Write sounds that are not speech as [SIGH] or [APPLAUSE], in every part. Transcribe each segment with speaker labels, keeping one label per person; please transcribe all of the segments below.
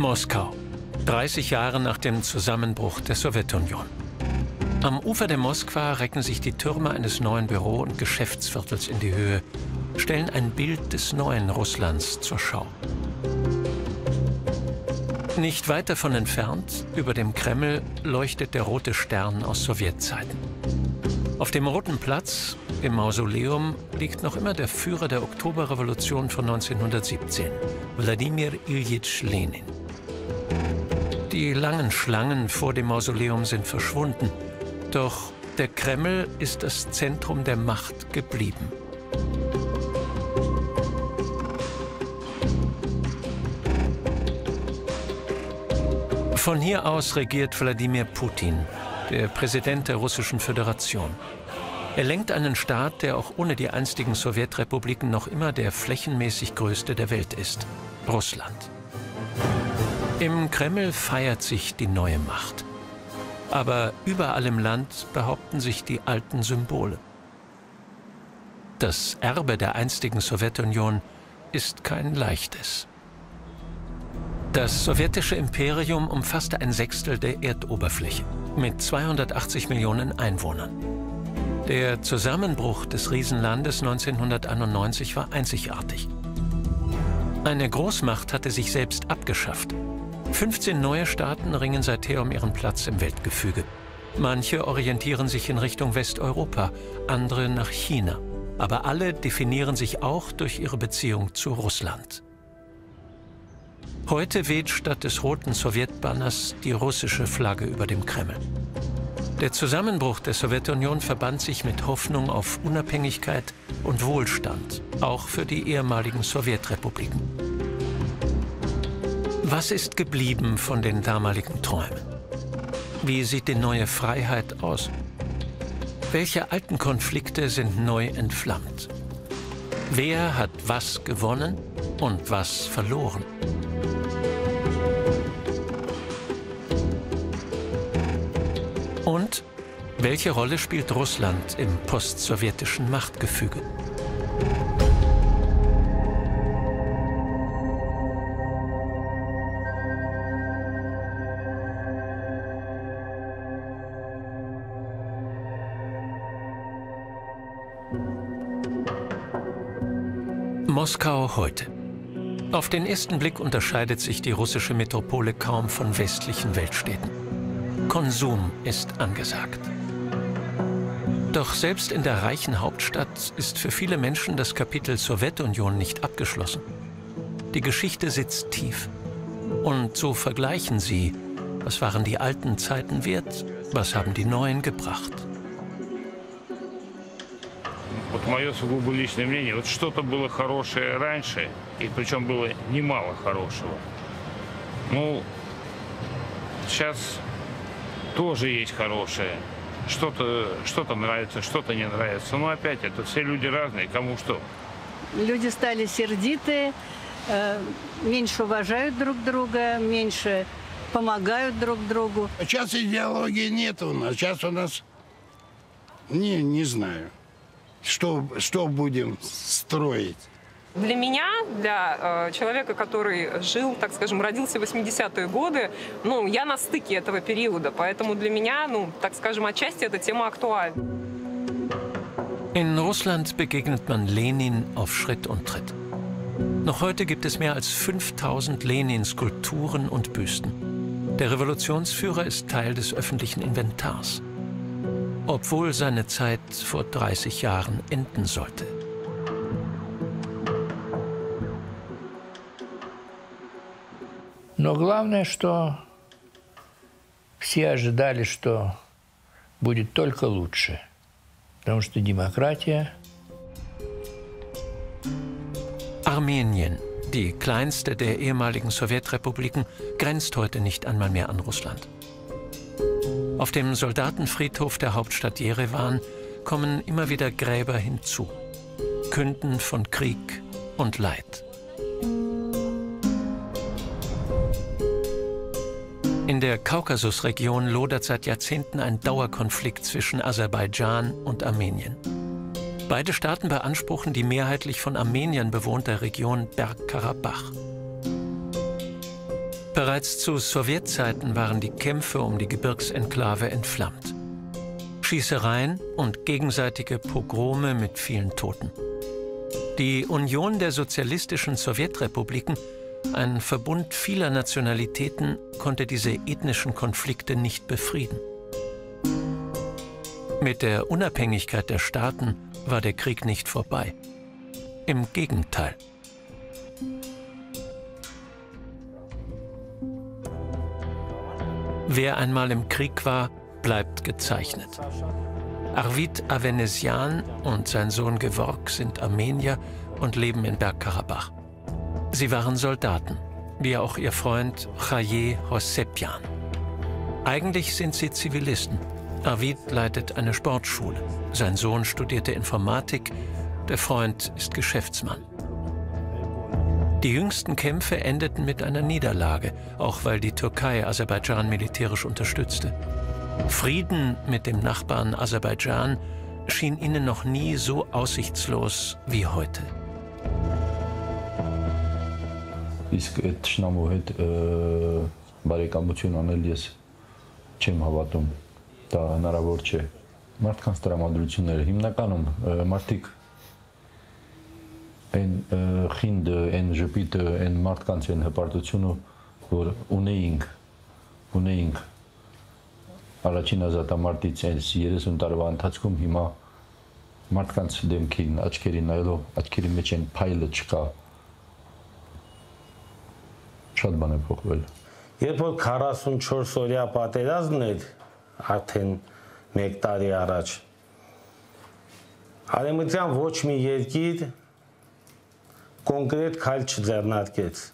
Speaker 1: Moskau, 30 Jahre nach dem Zusammenbruch der Sowjetunion. Am Ufer der Moskwa recken sich die Türme eines neuen Büro- und Geschäftsviertels in die Höhe, stellen ein Bild des neuen Russlands zur Schau. Nicht weit davon entfernt, über dem Kreml, leuchtet der rote Stern aus Sowjetzeiten. Auf dem Roten Platz, im Mausoleum, liegt noch immer der Führer der Oktoberrevolution von 1917, Wladimir Iljitsch Lenin. Die langen Schlangen vor dem Mausoleum sind verschwunden, doch der Kreml ist das Zentrum der Macht geblieben. Von hier aus regiert Wladimir Putin, der Präsident der Russischen Föderation. Er lenkt einen Staat, der auch ohne die einstigen Sowjetrepubliken noch immer der flächenmäßig größte der Welt ist, Russland. Im Kreml feiert sich die neue Macht. Aber überall im Land behaupten sich die alten Symbole. Das Erbe der einstigen Sowjetunion ist kein leichtes. Das sowjetische Imperium umfasste ein Sechstel der Erdoberfläche mit 280 Millionen Einwohnern. Der Zusammenbruch des Riesenlandes 1991 war einzigartig. Eine Großmacht hatte sich selbst abgeschafft. 15 neue Staaten ringen seither um ihren Platz im Weltgefüge. Manche orientieren sich in Richtung Westeuropa, andere nach China. Aber alle definieren sich auch durch ihre Beziehung zu Russland. Heute weht statt des roten Sowjetbanners die russische Flagge über dem Kreml. Der Zusammenbruch der Sowjetunion verband sich mit Hoffnung auf Unabhängigkeit und Wohlstand, auch für die ehemaligen Sowjetrepubliken. Was ist geblieben von den damaligen Träumen? Wie sieht die neue Freiheit aus? Welche alten Konflikte sind neu entflammt? Wer hat was gewonnen und was verloren? Und welche Rolle spielt Russland im postsowjetischen Machtgefüge? Moskau heute. Auf den ersten Blick unterscheidet sich die russische Metropole kaum von westlichen Weltstädten. Konsum ist angesagt. Doch selbst in der reichen Hauptstadt ist für viele Menschen das Kapitel Sowjetunion nicht abgeschlossen. Die Geschichte sitzt tief. Und so vergleichen sie, was waren die alten Zeiten wert, was haben die neuen gebracht.
Speaker 2: Мое сугубо личное мнение, вот что-то было хорошее раньше, и причем было немало хорошего. Ну, сейчас тоже есть хорошее. Что-то что, -то, нравится, что-то не нравится. Но опять, это все люди разные, кому что.
Speaker 3: Люди стали сердитые, э, меньше уважают друг друга, меньше помогают друг другу.
Speaker 4: Сейчас идеологии нет у нас. Сейчас у нас, не, не знаю, что, что будем строить.
Speaker 5: Для меня, для э, человека, который жил, так скажем, родился в 80-е годы, ну, я на стыке этого периода, поэтому для меня, ну, так скажем, отчасти эта тема актуальна.
Speaker 1: In Russland begegnet man Lenin auf Schritt und Tritt. Noch heute gibt es mehr als 5000 Lenin-Skulpturen und Büsten. Der Revolutionsführer ist Teil des öffentlichen Inventars, obwohl seine Zeit vor 30 Jahren enden sollte.
Speaker 6: Но главное, что все ожидали, что будет только лучше. Потому что демократия...
Speaker 1: Armenien, die kleinste der ehemaligen Sowjetrepubliken, grenzt heute nicht einmal mehr an Russland. Auf dem Soldatenfriedhof der Hauptstadt Jerewan kommen immer wieder Gräber hinzu, Künden von Krieg und Leid. In der Kaukasusregion lodert seit Jahrzehnten ein Dauerkonflikt zwischen Aserbaidschan und Armenien. Beide Staaten beanspruchen die mehrheitlich von Armeniern bewohnte Region Bergkarabach. Bereits zu Sowjetzeiten waren die Kämpfe um die Gebirgsenklave entflammt. Schießereien und gegenseitige Pogrome mit vielen Toten. Die Union der sozialistischen Sowjetrepubliken, ein Verbund vieler Nationalitäten, konnte diese ethnischen Konflikte nicht befrieden. Mit der Unabhängigkeit der Staaten war der Krieg nicht vorbei. Im Gegenteil. Wer einmal im Krieg war, bleibt gezeichnet. Arvid Avenesian und sein Sohn Geworg sind Armenier und leben in Bergkarabach. Sie waren Soldaten, wie auch ihr Freund Chaye Hossepian. Eigentlich sind sie Zivilisten. Arvid leitet eine Sportschule. Sein Sohn studierte Informatik, der Freund ist Geschäftsmann. Die jüngsten Kämpfe endeten mit einer Niederlage, auch weil die Türkei Aserbaidschan militärisch unterstützte. Frieden mit dem Nachbarn Aserbaidschan schien ihnen noch nie so aussichtslos wie heute.
Speaker 7: Իսկ այդ շնամու հետ բարեկամություն անել ես չեմ հավատում։ Դա հնարավոր չէ։ Մարդկանց տրամադրությունները հիմնականում մարդիկ այն խինդը, այն ժպիտը, այն մարդկանց այն հպարտությունը, որ ունեինք, ունեինք առաջին ազատամարտից այս 30 տարվա ընթացքում հիմա մարդկանց դեմքին, աչքերի նայելով աչքերի մեջ այն փայլը չկա։ Շատ բան է փոխվել։
Speaker 8: Երբ որ 44 օրյա պատերազմն էր արդեն 1 տարի առաջ Արեմտյան ոչ մի երկիր կոնկրետ քայլ չձեռնարկեց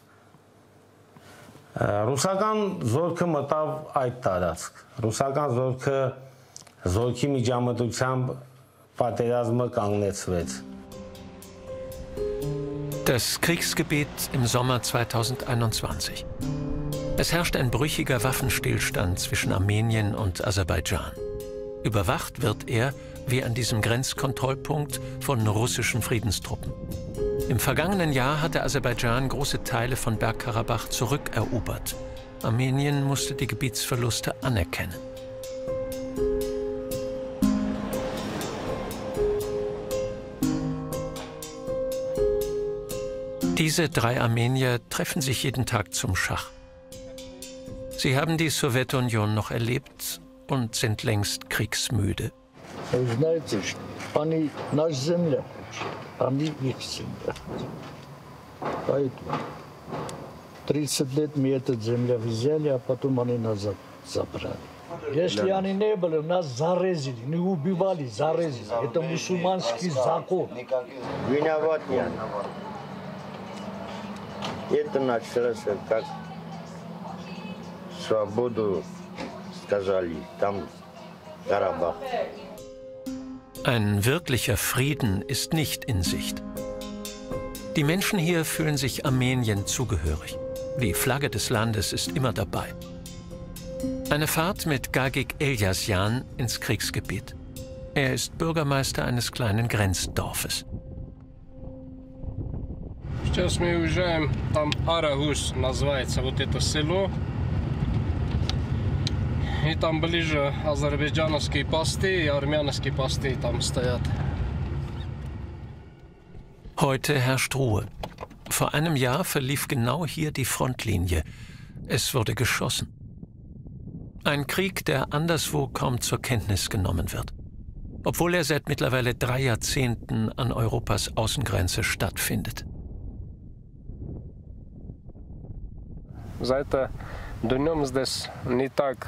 Speaker 8: Ռուսական զորքը մտավ այդ տարածք։ Ռուսական զորքը զորքի միջամտությամբ պատերազմը կանգնեցվեց։
Speaker 1: Das Kriegsgebiet im Sommer 2021. Es herrscht ein brüchiger Waffenstillstand zwischen Armenien und Aserbaidschan. Überwacht wird er, wie an diesem Grenzkontrollpunkt, von russischen Friedenstruppen. Im vergangenen Jahr hatte Aserbaidschan große Teile von Bergkarabach zurückerobert. Armenien musste die Gebietsverluste anerkennen. Diese drei Armenier treffen sich jeden Tag zum Schach. Sie haben die Sowjetunion noch erlebt und sind längst kriegsmüde.
Speaker 9: Они земля. они их семья. Поэтому 30 лет мы эту землю взяли, а потом они назад забрали. Если они не были, нас зарезали, не убивали, зарезали. Это мусульманский закон.
Speaker 10: Виноват я. Это началось как свободу сказали, там Карабах.
Speaker 1: Ein wirklicher Frieden ist nicht in Sicht. Die Menschen hier fühlen sich Armenien zugehörig. Die Flagge des Landes ist immer dabei. Eine Fahrt mit Gagik Eljasjan ins Kriegsgebiet. Er ist Bürgermeister eines kleinen Grenzdorfes.
Speaker 11: Сейчас мы уезжаем, там Арагус называется вот это село. И там ближе азербайджановские посты и армянские посты там стоят.
Speaker 1: Heute herrscht Ruhe. Vor einem Jahr verlief genau hier die Frontlinie. Es wurde geschossen. Ein Krieg, der anderswo kaum zur Kenntnis genommen wird. Obwohl er seit mittlerweile drei Jahrzehnten an Europas Außengrenze stattfindet.
Speaker 11: За это днем здесь не так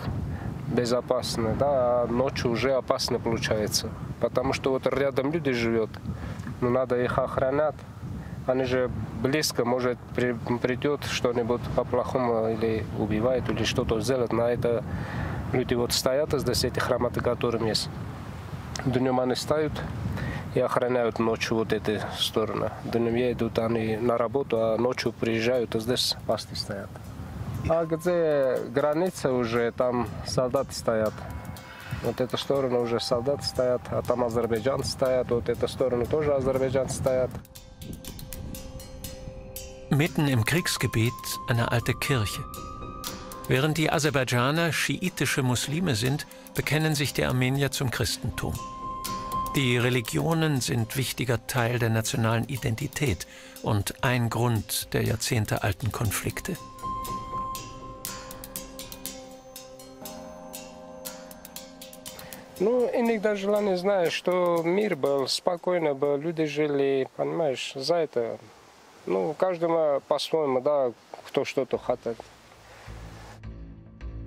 Speaker 11: безопасно, да, а ночью уже опасно получается. Потому что вот рядом люди живут, но надо их охранять. Они же близко, может, при, придет что-нибудь по-плохому или убивает, или что-то сделать. На это люди вот стоят здесь, эти храматы, которые есть. Днем они стоят и охраняют ночью вот эти стороны. Днем едут они на работу, а ночью приезжают, а здесь пасты стоят. А где граница уже, там солдаты стоят. Вот эта сторона уже солдаты стоят, а там азербайджанцы стоят, вот эта сторона тоже азербайджанцы стоят.
Speaker 1: Mitten im Kriegsgebiet eine alte Kirche. Während die Aserbaidschaner schiitische Muslime sind, bekennen sich die Armenier zum Christentum. Die Religionen sind wichtiger Teil der nationalen Identität und ein Grund der jahrzehntealten Konflikte.
Speaker 11: Ну, иногда желание, знаешь, что мир был, спокойно был, люди жили, понимаешь, за это. Ну, каждому по-своему, да, кто что-то хотел.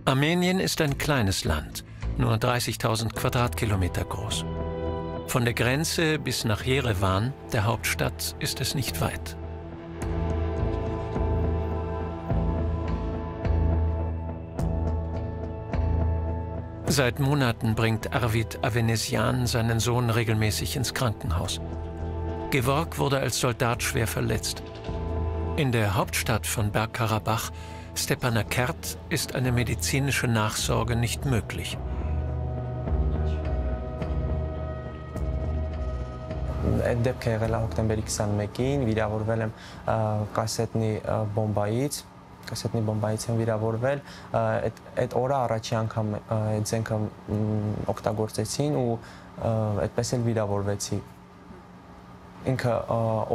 Speaker 1: Armenien ist ein kleines Land, nur 30.000 Quadratkilometer groß. Von der Grenze bis nach Jerewan, der Hauptstadt, ist es nicht weit. Seit Monaten bringt Arvid Avenesian seinen Sohn regelmäßig ins Krankenhaus. Gevorg wurde als Soldat schwer verletzt. In der Hauptstadt von Bergkarabach, Stepanakert, ist eine medizinische Nachsorge nicht möglich.
Speaker 12: Edeb Kerala Haktan Beliksan Mekin, Vidavorvelem äh, Kassetni äh, Bombait կասետնի բոմբայից, կասետնի բոմբայից եմ վիրավորվել, այդ այդ օրը առաջի անգամ այդ զենքը օգտագործեցին ու այդպես էլ վիրավորվեցի։ Ինքը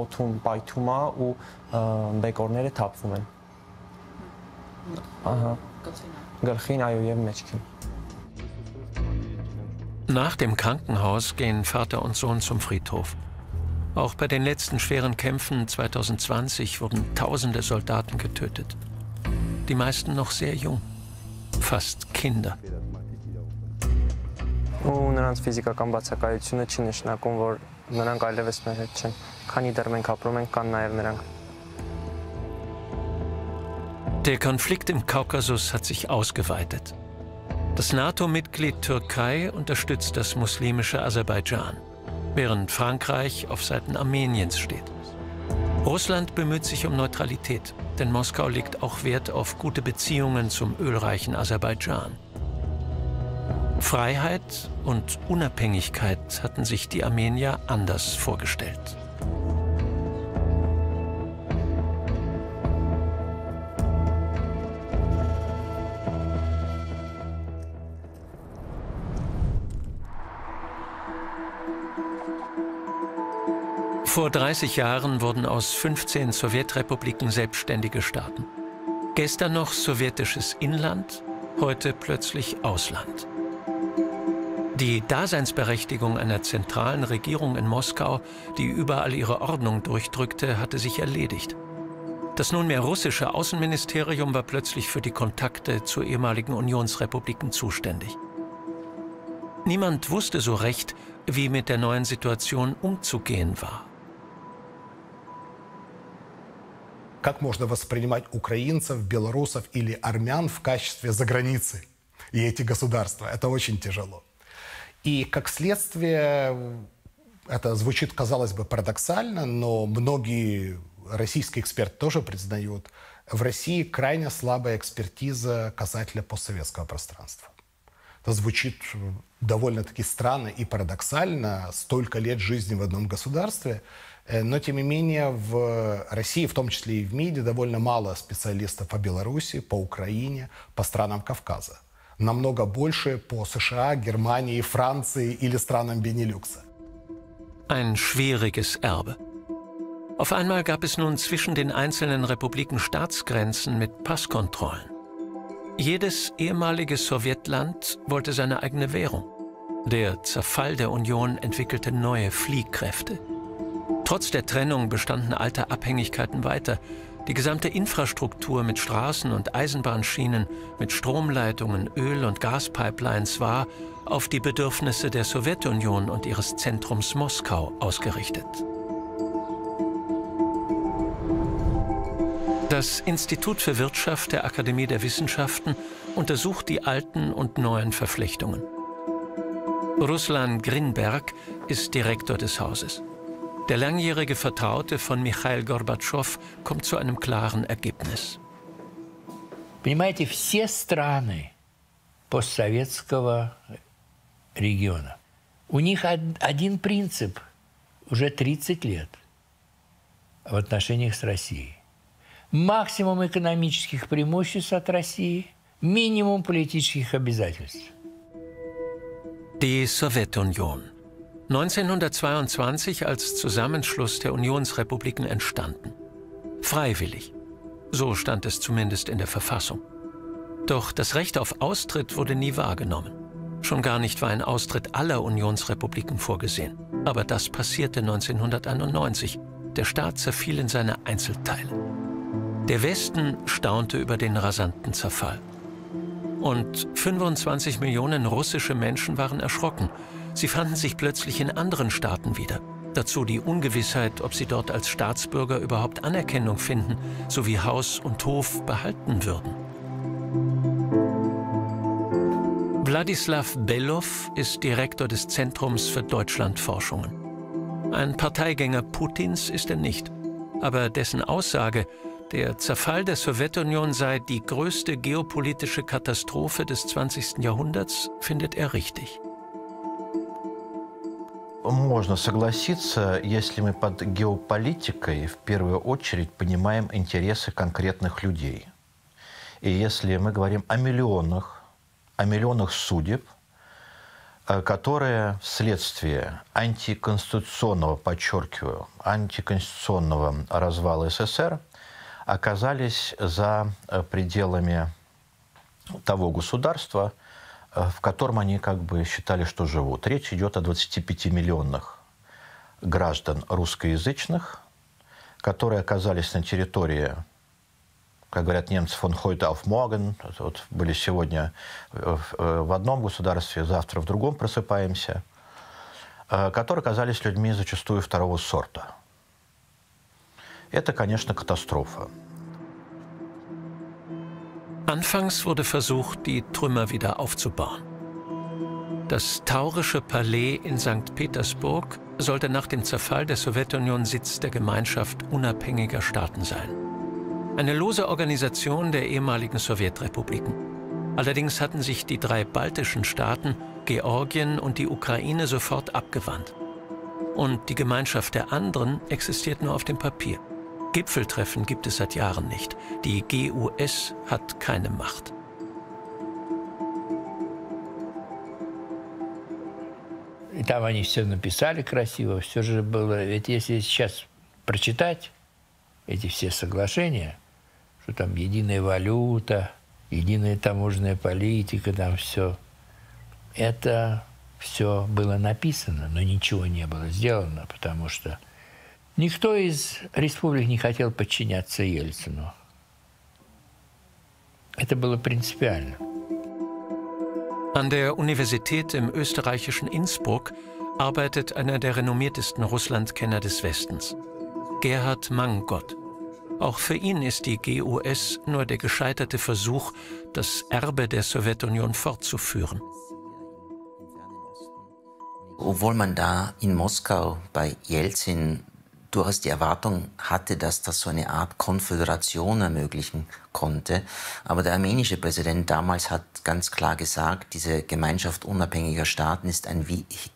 Speaker 12: օթում պայթում է ու բեկորները թափվում են։ Ահա։ Գլխին այո եւ մեջքին։
Speaker 1: Nach dem Krankenhaus gehen Vater und Sohn zum Friedhof. Auch bei den letzten schweren Kämpfen 2020 wurden tausende Soldaten getötet. Die meisten noch sehr jung, fast Kinder.
Speaker 12: ու նրանց ֆիզիկական բացակայությունը չի նշանակում, որ նրանք այլևս մեր հետ չեն։ Քանի դեռ մենք ապրում ենք, կան նաև նրանք։
Speaker 1: Der Konflikt im Kaukasus hat sich ausgeweitet. Das NATO-Mitglied Türkei unterstützt das muslimische Aserbaidschan, während Frankreich auf Seiten Armeniens steht. Russland bemüht sich um Neutralität, denn Moskau legt auch Wert auf gute Beziehungen zum ölreichen Aserbaidschan. Freiheit und Unabhängigkeit hatten sich die Armenier anders vorgestellt. Vor 30 Jahren wurden aus 15 Sowjetrepubliken selbstständige Staaten. Gestern noch sowjetisches Inland, heute plötzlich Ausland. Die Daseinsberechtigung einer zentralen Regierung in Moskau, die überall ihre Ordnung durchdrückte, hatte sich erledigt. Das nunmehr russische Außenministerium war plötzlich für die Kontakte zu ehemaligen Unionsrepubliken zuständig. Niemand wusste so recht, wie mit der neuen Situation umzugehen war.
Speaker 13: Как можно воспринимать украинцев, белорусов или армян в качестве заграницы и эти государства. Это очень тяжело. И как следствие, это звучит, казалось бы, парадоксально, но многие российские эксперты тоже признают, в России крайне слабая экспертиза касательно постсоветского пространства. Это звучит довольно-таки странно и парадоксально. Столько лет жизни в одном государстве – Э, но, тем не менее, в России, в том числе и в МИДе, довольно мало специалистов по Беларуси, по Украине, по странам Кавказа. Намного больше по США, Германии, Франции или странам Бенилюкса.
Speaker 1: Ein schwieriges Erbe. Auf einmal gab es nun zwischen den einzelnen Republiken Staatsgrenzen mit Passkontrollen. Jedes ehemalige Sowjetland wollte seine eigene Währung. Der Zerfall der Union entwickelte neue Fliehkräfte. Trotz der Trennung bestanden alte Abhängigkeiten weiter. Die gesamte Infrastruktur mit Straßen und Eisenbahnschienen, mit Stromleitungen, Öl- und Gaspipelines war auf die Bedürfnisse der Sowjetunion und ihres Zentrums Moskau ausgerichtet. Das Institut für Wirtschaft der Akademie der Wissenschaften untersucht die alten und neuen Verflechtungen. Ruslan Grinberg ist Direktor des Hauses. Der langjährige Vertraute von Michail Gorbatschow kommt zu einem klaren Ergebnis.
Speaker 6: Понимаете, все страны постсоветского региона, у них один принцип уже 30 лет в отношениях с Россией. Максимум экономических преимуществ от России минимум политических обязательств.
Speaker 1: Die Sowjetunion. 1922 als Zusammenschluss der Unionsrepubliken entstanden. Freiwillig. So stand es zumindest in der Verfassung. Doch das Recht auf Austritt wurde nie wahrgenommen. Schon gar nicht war ein Austritt aller Unionsrepubliken vorgesehen. Aber das passierte 1991. Der Staat zerfiel in seine Einzelteile. Der Westen staunte über den rasanten Zerfall. Und 25 Millionen russische Menschen waren erschrocken. Sie fanden sich plötzlich in anderen Staaten wieder. Dazu die Ungewissheit, ob sie dort als Staatsbürger überhaupt Anerkennung finden, sowie Haus und Hof behalten würden. Wladislaw Bellow ist Direktor des Zentrums für Deutschlandforschungen. Ein Parteigänger Putins ist er nicht. Aber dessen Aussage, der Zerfall der Sowjetunion sei die größte geopolitische Katastrophe des 20. Jahrhunderts, findet er richtig.
Speaker 14: Можно согласиться, если мы под геополитикой в первую очередь понимаем интересы конкретных людей. И если мы говорим о миллионах, о миллионах судеб, которые вследствие антиконституционного, подчеркиваю, антиконституционного развала СССР оказались за пределами того государства, в котором они как бы считали, что живут. Речь идет о 25 миллионных граждан русскоязычных, которые оказались на территории, как говорят немцы, фон morgen, вот были сегодня в одном государстве, завтра в другом просыпаемся, которые оказались людьми зачастую второго сорта. Это, конечно, катастрофа.
Speaker 1: Anfangs wurde versucht, die Trümmer wieder aufzubauen. Das taurische Palais in St. Petersburg sollte nach dem Zerfall der Sowjetunion Sitz der Gemeinschaft unabhängiger Staaten sein. Eine lose Organisation der ehemaligen Sowjetrepubliken. Allerdings hatten sich die drei baltischen Staaten, Georgien und die Ukraine sofort abgewandt. Und die Gemeinschaft der anderen existiert nur auf dem Papier. Gipfeltreffen gibt es seit Jahren nicht. Die GUS hat keine Macht.
Speaker 6: И там они все написали красиво, все же было... Ведь если сейчас прочитать эти все соглашения, что там единая валюта, единая таможенная политика, там все, это все было написано, но ничего не было сделано, потому что Никто из республик не хотел подчиняться Ельцину. Это было принципиально.
Speaker 1: An der Universität im österreichischen Innsbruck arbeitet einer der renommiertesten Russlandkenner des Westens, Gerhard Manggott. Auch für ihn ist die GUS nur der gescheiterte Versuch, das Erbe der Sowjetunion fortzuführen.
Speaker 15: Obwohl man da in Moskau bei Jelzin durchaus die Erwartung hatte, dass das so eine Art Konföderation ermöglichen konnte. Aber der armenische Präsident damals hat ganz klar gesagt, diese Gemeinschaft unabhängiger Staaten ist ein,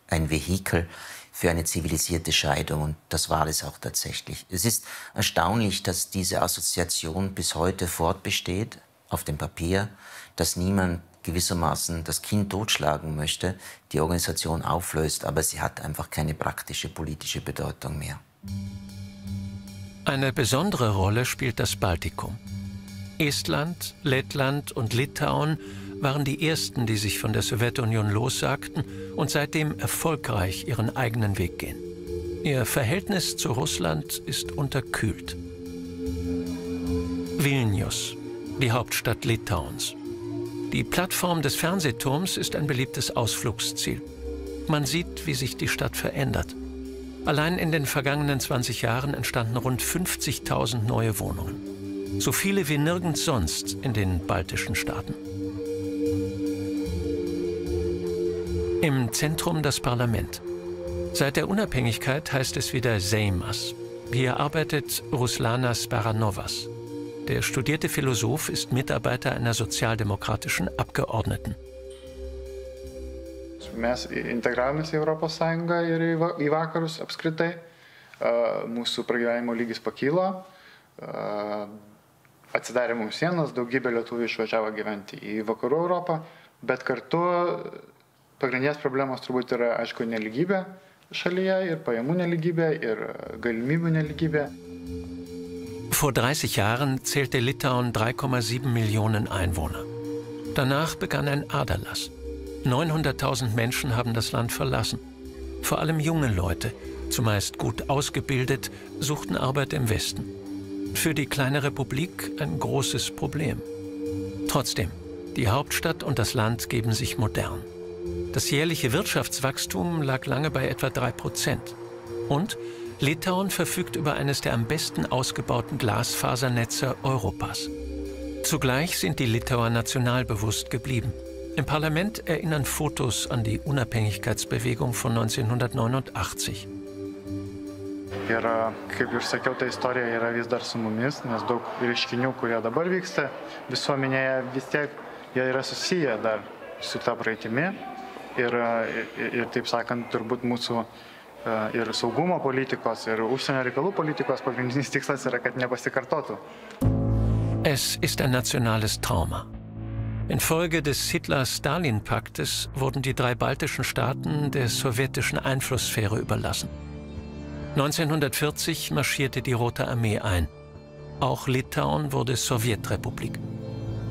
Speaker 15: ein Vehikel für eine zivilisierte Scheidung. Und das war es auch tatsächlich. Es ist erstaunlich, dass diese Assoziation bis heute fortbesteht, auf dem Papier, dass niemand gewissermaßen das Kind totschlagen möchte, die Organisation auflöst, aber sie hat einfach keine praktische politische Bedeutung mehr.
Speaker 1: Eine besondere Rolle spielt das Baltikum. Estland, Lettland und Litauen waren die ersten, die sich von der Sowjetunion lossagten und seitdem erfolgreich ihren eigenen Weg gehen. Ihr Verhältnis zu Russland ist unterkühlt. Vilnius, die Hauptstadt Litauens. Die Plattform des Fernsehturms ist ein beliebtes Ausflugsziel. Man sieht, wie sich die Stadt verändert. Allein in den vergangenen 20 Jahren entstanden rund 50.000 neue Wohnungen. So viele wie nirgends sonst in den baltischen Staaten. Im Zentrum das Parlament. Seit der Unabhängigkeit heißt es wieder Seimas. Hier arbeitet Ruslana Sparanovas. Der studierte Philosoph ist Mitarbeiter einer sozialdemokratischen Abgeordneten.
Speaker 16: Mes integravomės į Europos Sąjungą ir į vakarus apskritai. Mūsų pragyvenimo lygis pakilo, atsidarė mums sienos, daugybė lietuvių išvažiavo gyventi į vakarų Europą, bet kartu pagrindinės problemos turbūt yra, aišku, neligybė šalyje ir pajamų neligybė ir galimybių neligybė.
Speaker 1: Vor 30 Jahren zählte Litauen 3,7 Millionen Einwohner. Danach begann ein Aderlass. 900.000 Menschen haben das Land verlassen. Vor allem junge Leute, zumeist gut ausgebildet, suchten Arbeit im Westen. Für die kleine Republik ein großes Problem. Trotzdem, die Hauptstadt und das Land geben sich modern. Das jährliche Wirtschaftswachstum lag lange bei etwa 3 Prozent. Und Litauen verfügt über eines der am besten ausgebauten Glasfasernetze Europas. Zugleich sind die Litauer nationalbewusst geblieben. Im Parlament erinnern Fotos an die Unabhängigkeitsbewegung von 1989.
Speaker 16: Ir, kaip ir sakiau, ta istorija yra vis dar su mumis, nes daug reiškinių, kurie dabar vyksta visuomenėje, vis tiek jie yra susiję dar su ta praeitimi. Ir, ir, ir taip sakant, turbūt mūsų ir saugumo politikos, ir užsienio reikalų politikos pagrindinis tikslas yra, kad nepasikartotų.
Speaker 1: Es ist ein nationales Trauma. Infolge des Hitler-Stalin-Paktes wurden die drei baltischen Staaten der sowjetischen Einflusssphäre überlassen. 1940 marschierte die Rote Armee ein. Auch Litauen wurde Sowjetrepublik.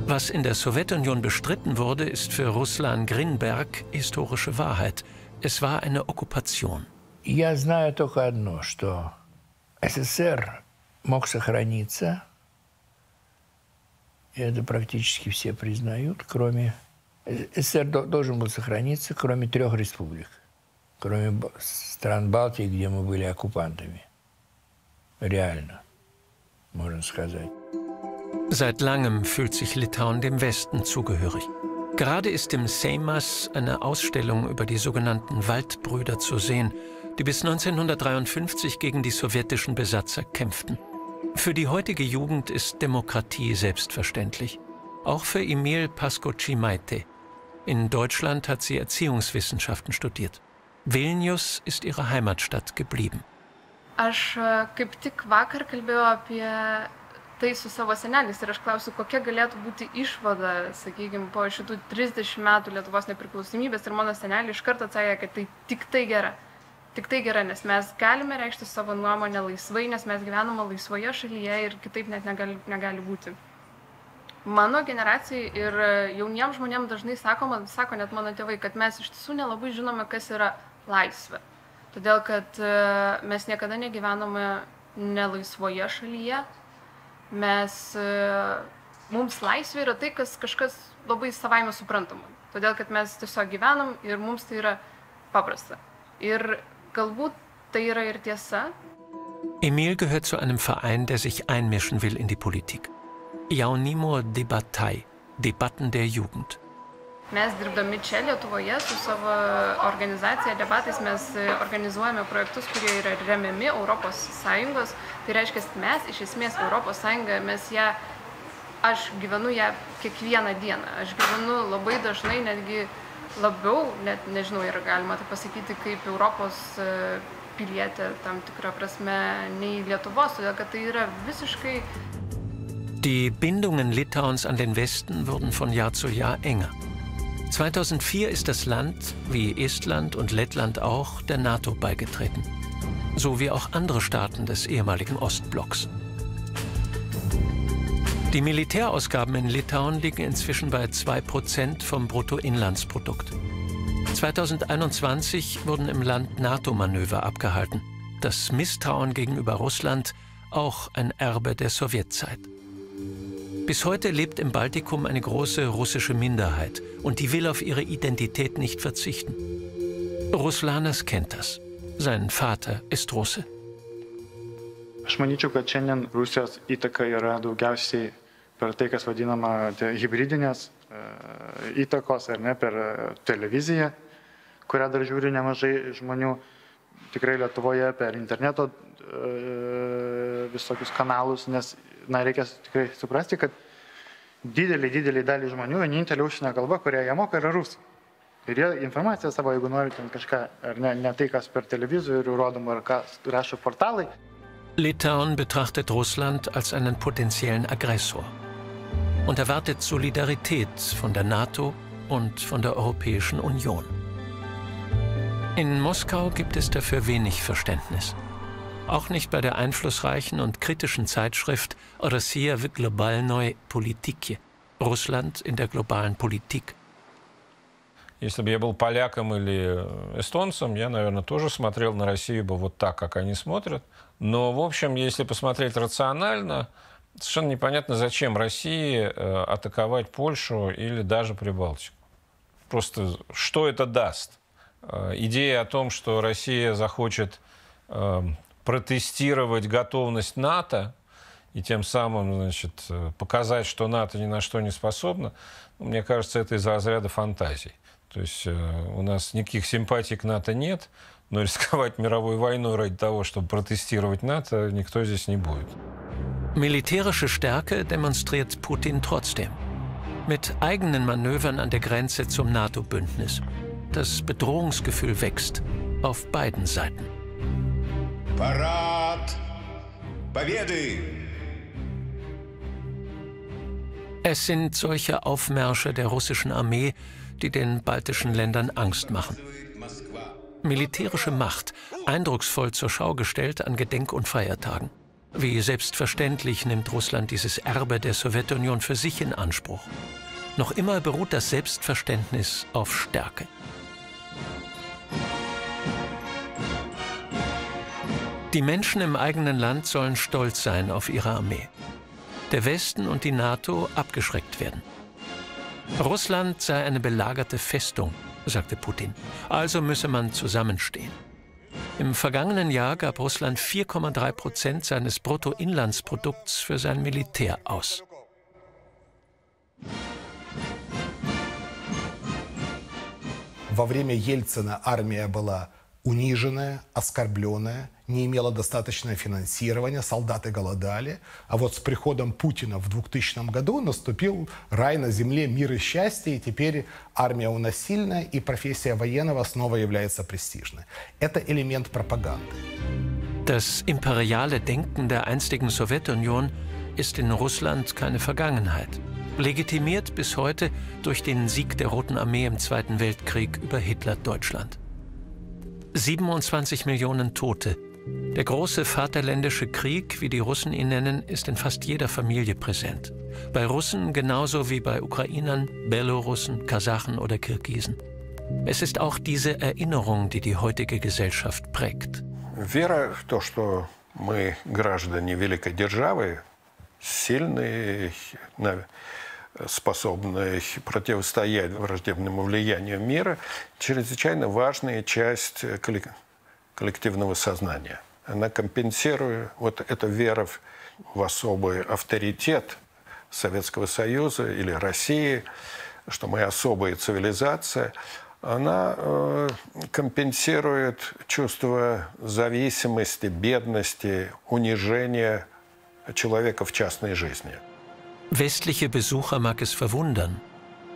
Speaker 1: Was in der Sowjetunion bestritten wurde, ist für Ruslan Grinberg historische Wahrheit. Es war eine Okkupation.
Speaker 6: Я знаю только одно, что СССР мог сохраниться И это практически все признают, кроме... СССР должен был сохраниться, кроме трех республик. Кроме стран Балтии, где мы были оккупантами. Реально, можно сказать.
Speaker 1: Seit langem fühlt sich Litauen dem Westen zugehörig. Gerade ist im Seimas eine Ausstellung über die sogenannten Waldbrüder zu sehen, die bis 1953 gegen die sowjetischen Besatzer kämpften. Für die heutige Jugend ist Demokratie selbstverständlich. Auch für Emil Pasco-Chimaite. In Deutschland hat sie Erziehungswissenschaften studiert. Vilnius ist ihre Heimatstadt geblieben.
Speaker 17: Aš kaip tik vakar kalbėjau apie tai su savo seneliais ir aš klausiu, kokia galėtų būti išvada, sakykime, po šitų 30 metų Lietuvos nepriklausomybės ir mano seneliai iš karto atsakė, kad tai tik tai gera. Tik tai gera, nes mes galime reikšti savo nuomonę laisvai, nes mes gyvename laisvoje šalyje ir kitaip net negali, negali būti. Mano generacijai ir jauniems žmonėms dažnai sakoma, sako net mano tėvai, kad mes iš tiesų nelabai žinome, kas yra laisvė. Todėl, kad e, mes niekada negyvenome nelaisvoje šalyje. Mes, e, mums laisvė yra tai, kas kažkas labai savaime suprantama. Todėl, kad mes tiesiog gyvenam ir mums tai yra paprasta. Ir Galbūt tai yra ir tiesa.
Speaker 1: Emil gehört zu einem Verein, der sich einmischen will in die Politik. Jaunimo Debatai, Debatten der Jugend.
Speaker 17: Mes dirbdami čia Lietuvoje su savo organizacija debatais mes organizuojame projektus, kurie yra remiami Sąjungos. Tai reiškia, mes iš esmės Sąjunga, mes ją, aš gyvenu ją kiekvieną dieną. Aš gyvenu labai dažnai netgi labiau, net nežinau, ir galima tai pasakyti, kaip Europos e, pilietė tam tikrą prasme nei Lietuvos, todėl kad tai yra visiškai.
Speaker 1: Die Bindungen Litauens an den Westen wurden von Jahr zu Jahr enger. 2004 ist das Land, wie Estland und Lettland auch, der NATO beigetreten. So wie auch andere Staaten des ehemaligen Ostblocks. Die Militärausgaben in Litauen liegen inzwischen bei 2% vom Bruttoinlandsprodukt. 2021 wurden im Land NATO-Manöver abgehalten. Das Misstrauen gegenüber Russland auch ein Erbe der Sowjetzeit. Bis heute lebt im Baltikum eine große russische Minderheit und die will auf ihre Identität nicht verzichten. Ruslanas kennt das. Sein Vater ist Russe.
Speaker 16: Aš manyčiau, kad šiandien Rusijos įtaka yra daugiausiai per tai, kas vadinama hybridinės e, įtakos, ar ne, per televiziją, kurią dar žiūri nemažai žmonių, tikrai Lietuvoje, per interneto e, visokius kanalus, nes, na, reikia tikrai suprasti, kad didelį, didelį dalį žmonių vienintelė užsienio kalba, kurią jie moka, yra rusų. Ir jie informaciją savo, jeigu nori ten kažką, ar ne, ne tai, kas per televizorių rodoma, ar ką rašo portalai,
Speaker 1: Litauen betrachtet Russland als einen potenziellen Aggressor. und erwartet Solidarität von der NATO und von der Europäischen Union. In Moskau gibt es dafür wenig Verständnis. Auch nicht bei der einflussreichen und kritischen Zeitschrift Россия в глобальной политике, Russland in der globalen Politik.
Speaker 18: Если бы я был поляком или эстонцем, я, наверное, тоже смотрел на Россию бы вот так, как они смотрят. Но, в общем, если посмотреть рационально, совершенно непонятно, зачем России э, атаковать Польшу или даже Прибалтику. Просто что это даст? Э, идея о том, что Россия захочет э, протестировать готовность НАТО и тем самым значит, показать, что НАТО ни на что не способно, ну, мне кажется, это из разряда фантазий. То есть у нас никаких симпатий к НАТО нет, но [LAUGHS] рисковать мировой войной ради того, чтобы протестировать НАТО, никто здесь не будет.
Speaker 1: Militärische Stärke demonstriert Putin trotzdem. Mit eigenen Manövern an der Grenze zum NATO-Bündnis. Das Bedrohungsgefühl wächst auf beiden Seiten.
Speaker 19: Parat! Победы!
Speaker 1: Es sind solche Aufmärsche der russischen Armee, die den baltischen Ländern Angst machen. Militärische Macht, eindrucksvoll zur Schau gestellt an Gedenk- und Feiertagen. Wie selbstverständlich nimmt Russland dieses Erbe der Sowjetunion für sich in Anspruch. Noch immer beruht das Selbstverständnis auf Stärke. Die Menschen im eigenen Land sollen stolz sein auf ihre Armee. Der Westen und die NATO abgeschreckt werden. Russland sei eine belagerte Festung, sagte Putin. Also müsse man zusammenstehen. Im vergangenen Jahr gab Russland 4,3 Prozent seines Bruttoinlandsprodukts für sein Militär aus.
Speaker 13: Во время Ельцина армия была униженная, оскорбленная, не имела достаточное финансирования, солдаты голодали. А вот с приходом Путина в 2000 году наступил рай на земле, мир и счастье, и теперь армия у и профессия военного снова является престижной. Это элемент пропаганды.
Speaker 1: Das imperiale Denken der einstigen Sowjetunion ist in Russland keine Vergangenheit. Legitimiert bis heute durch den Sieg der Roten Armee im Zweiten Weltkrieg über Hitler-Deutschland. 27 Millionen Tote. Der große Vaterländische Krieg, wie die Russen ihn nennen, ist in fast jeder Familie präsent. Bei Russen genauso wie bei Ukrainern, Belorussen, Kasachen oder Kirgisen. Es ist auch diese Erinnerung, die die heutige Gesellschaft prägt.
Speaker 20: Вера в то, что мы граждане великой державы, сильные, способные противостоять враждебному влиянию мира, чрезвычайно важная часть коллективного сознания. Она компенсирует вот эту веру в особый авторитет Советского Союза или России, что мы особая цивилизация, она э, компенсирует чувство зависимости, бедности, унижения человека в частной жизни.
Speaker 1: Westliche Besucher mag es verwundern.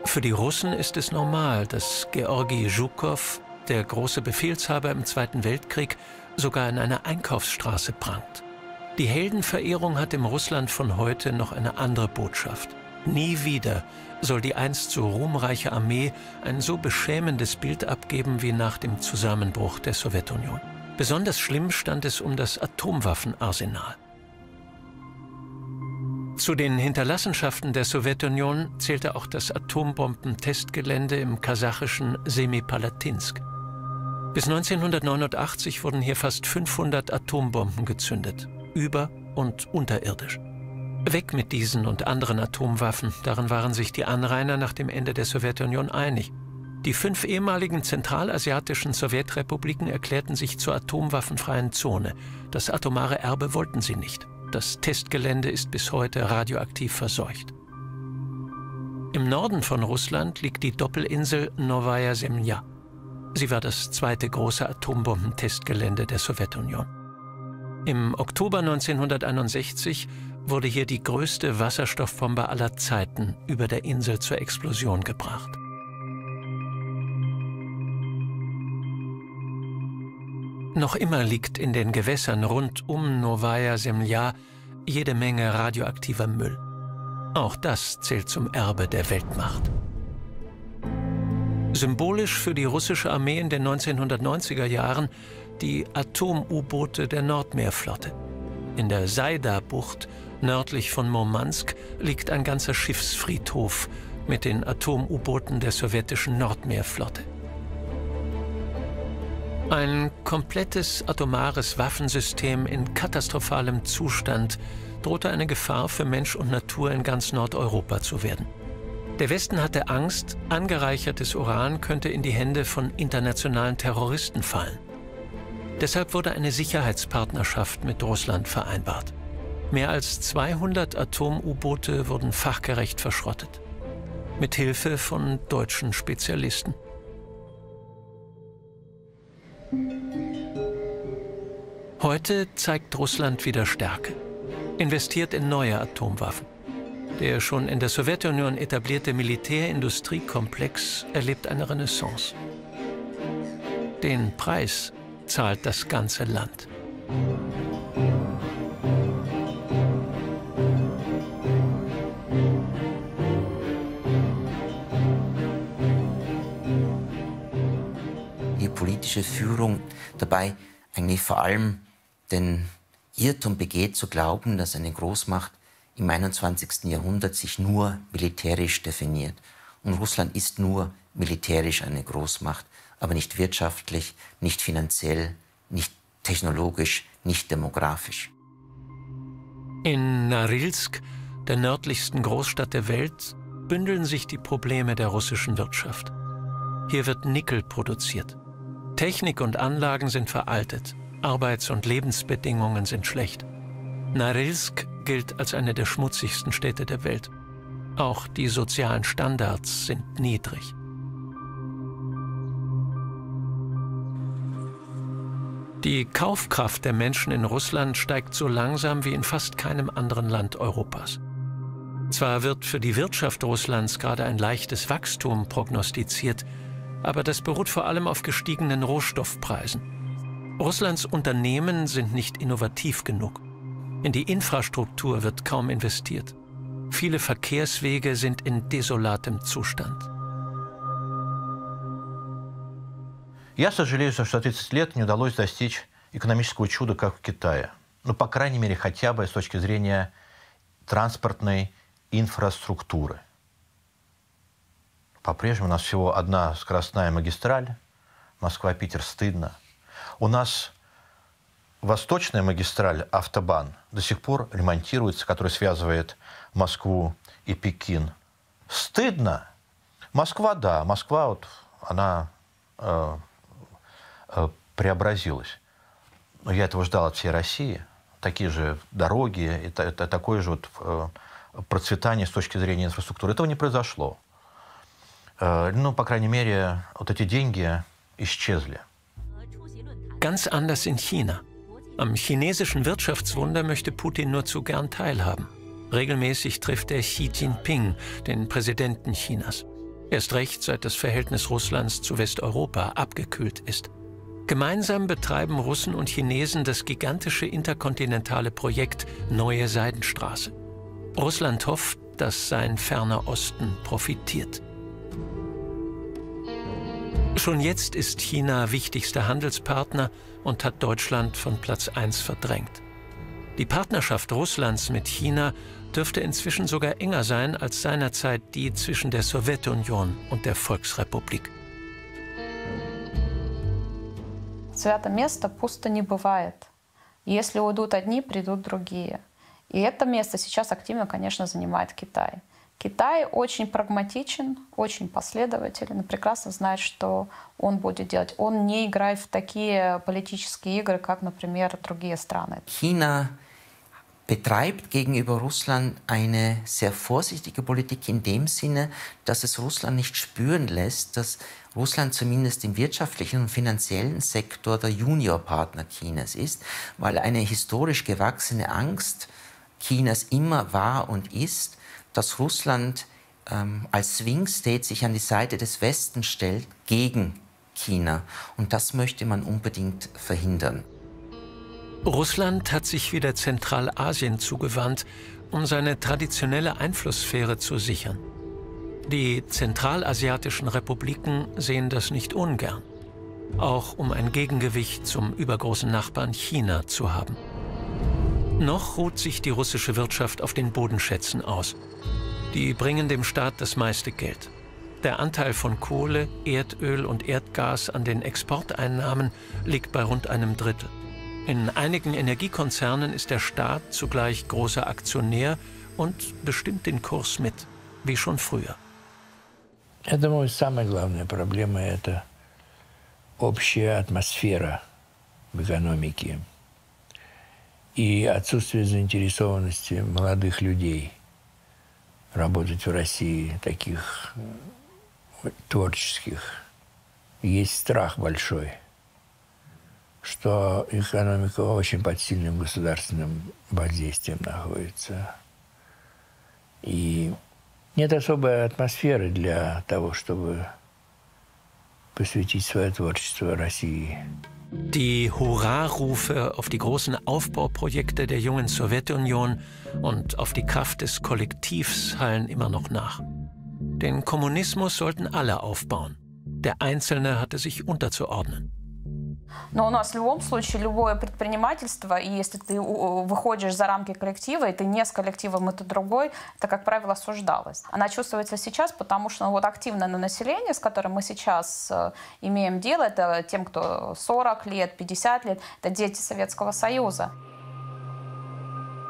Speaker 1: Für die Russen ist es normal, dass Georgi Zhukov, der große Befehlshaber im Zweiten Weltkrieg, sogar in einer Einkaufsstraße prangt. Die Heldenverehrung hat im Russland von heute noch eine andere Botschaft. Nie wieder soll die einst so ruhmreiche Armee ein so beschämendes Bild abgeben wie nach dem Zusammenbruch der Sowjetunion. Besonders schlimm stand es um das Atomwaffenarsenal. Zu den Hinterlassenschaften der Sowjetunion zählte auch das Atombombentestgelände im kasachischen Semipalatinsk. Bis 1989 wurden hier fast 500 Atombomben gezündet, über- und unterirdisch. Weg mit diesen und anderen Atomwaffen, darin waren sich die Anrainer nach dem Ende der Sowjetunion einig. Die fünf ehemaligen zentralasiatischen Sowjetrepubliken erklärten sich zur atomwaffenfreien Zone. Das atomare Erbe wollten sie nicht. Das Testgelände ist bis heute radioaktiv verseucht. Im Norden von Russland liegt die Doppelinsel Novaya Zemlya. Sie war das zweite große Atombombentestgelände der Sowjetunion. Im Oktober 1961 wurde hier die größte Wasserstoffbombe aller Zeiten über der Insel zur Explosion gebracht. Noch immer liegt in den Gewässern rund um Novaya Zemlya jede Menge radioaktiver Müll. Auch das zählt zum Erbe der Weltmacht. Symbolisch für die russische Armee in den 1990er Jahren die Atom-U-Boote der Nordmeerflotte. In der Saida-Bucht nördlich von Murmansk liegt ein ganzer Schiffsfriedhof mit den Atom-U-Booten der sowjetischen Nordmeerflotte. Ein komplettes atomares Waffensystem in katastrophalem Zustand drohte eine Gefahr für Mensch und Natur in ganz Nordeuropa zu werden. Der Westen hatte Angst, angereichertes Uran könnte in die Hände von internationalen Terroristen fallen. Deshalb wurde eine Sicherheitspartnerschaft mit Russland vereinbart. Mehr als 200 Atom-U-Boote wurden fachgerecht verschrottet. Mit Hilfe von deutschen Spezialisten. Heute zeigt Russland wieder Stärke, investiert in neue Atomwaffen. Der schon in der Sowjetunion etablierte Militärindustriekomplex erlebt eine Renaissance. Den Preis zahlt das ganze Land.
Speaker 15: Die politische Führung dabei eigentlich vor allem den Irrtum begeht, zu glauben, dass eine Großmacht im 21. Jahrhundert sich nur militärisch definiert. Und Russland ist nur militärisch eine Großmacht, aber nicht wirtschaftlich, nicht finanziell, nicht technologisch, nicht demografisch.
Speaker 1: In Narilsk, der nördlichsten Großstadt der Welt, bündeln sich die Probleme der russischen Wirtschaft. Hier wird Nickel produziert. Technik und Anlagen sind veraltet, Arbeits- und Lebensbedingungen sind schlecht. Narilsk gilt als eine der schmutzigsten Städte der Welt. Auch die sozialen Standards sind niedrig. Die Kaufkraft der Menschen in Russland steigt so langsam wie in fast keinem anderen Land Europas. Zwar wird für die Wirtschaft Russlands gerade ein leichtes Wachstum prognostiziert, aber das beruht vor allem auf gestiegenen Rohstoffpreisen. Russlands Unternehmen sind nicht innovativ genug. In die Infrastruktur wird kaum investiert. Viele Verkehrswege sind in desolatem Zustand.
Speaker 14: Я сожалею, что 30 лет не удалось достичь экономического чуда, как в Китае. Ну, по крайней мере, хотя бы с точки зрения транспортной инфраструктуры. По-прежнему у нас всего одна скоростная магистраль. Москва-Питер стыдно. У нас восточная магистраль «Автобан» до сих пор ремонтируется, которая связывает Москву и Пекин. Стыдно. Москва, да, Москва, вот, она э, э, преобразилась. Но я этого ждал от всей России. Такие же дороги, это, это такое же вот, э, процветание с точки зрения инфраструктуры. Этого не произошло. Э, ну, по крайней мере, вот эти деньги исчезли.
Speaker 1: Ganz anders in China. Am chinesischen Wirtschaftswunder möchte Putin nur zu gern teilhaben. Regelmäßig trifft er Xi Jinping, den Präsidenten Chinas. Erst recht, seit das Verhältnis Russlands zu Westeuropa abgekühlt ist. Gemeinsam betreiben Russen und Chinesen das gigantische interkontinentale Projekt Neue Seidenstraße. Russland hofft, dass sein ferner Osten profitiert. Schon jetzt ist China wichtigster Handelspartner und hat Deutschland von Platz 1 verdrängt. Die Partnerschaft Russlands mit China dürfte inzwischen sogar enger sein als seinerzeit die zwischen der Sowjetunion und der Volksrepublik.
Speaker 21: Свято место пусто не бывает. Если уйдут одни, придут другие. И это место сейчас активно, конечно, занимает Китай. Китай очень прагматичен, очень последователен и прекрасно знает, что он будет делать. Он не играет в такие политические игры, как, например, другие страны.
Speaker 15: China betreibt gegenüber Russland eine sehr vorsichtige Politik in dem Sinne, dass es Russland nicht spüren lässt, dass Russland zumindest im wirtschaftlichen und finanziellen Sektor der Juniorpartner Chinas ist, weil eine historisch gewachsene Angst Chinas immer war und ist, dass Russland ähm, als Swing State sich an die Seite des Westens stellt gegen China. Und das möchte man unbedingt verhindern.
Speaker 1: Russland hat sich wieder Zentralasien zugewandt, um seine traditionelle Einflusssphäre zu sichern. Die zentralasiatischen Republiken sehen das nicht ungern, auch um ein Gegengewicht zum übergroßen Nachbarn China zu haben. Noch ruht sich die russische Wirtschaft auf den Bodenschätzen aus. Die bringen dem Staat das meiste Geld. Der Anteil von Kohle, Erdöl und Erdgas an den Exporteinnahmen liegt bei rund einem Drittel. In einigen Energiekonzernen ist der Staat zugleich großer Aktionär und bestimmt den Kurs mit, wie schon früher.
Speaker 6: Я думаю, самая главная проблема – это общая атмосфера в экономике И отсутствие заинтересованности молодых людей работать в России, таких творческих. Есть страх большой, что экономика очень под сильным государственным воздействием находится. И нет особой атмосферы для того, чтобы посвятить свое творчество России.
Speaker 1: Die Hurrarufe auf die großen Aufbauprojekte der jungen Sowjetunion und auf die Kraft des Kollektivs hallen immer noch nach. Den Kommunismus sollten alle aufbauen. Der Einzelne hatte sich unterzuordnen.
Speaker 21: Но у нас в любом случае любое предпринимательство, и если ты выходишь за рамки коллектива, и ты не с коллективом, это другой, это, как правило, осуждалось. Она чувствуется сейчас, потому что ну, вот активное население, с которым мы сейчас э, имеем дело, это тем, кто 40 лет, 50 лет, это дети Советского Союза.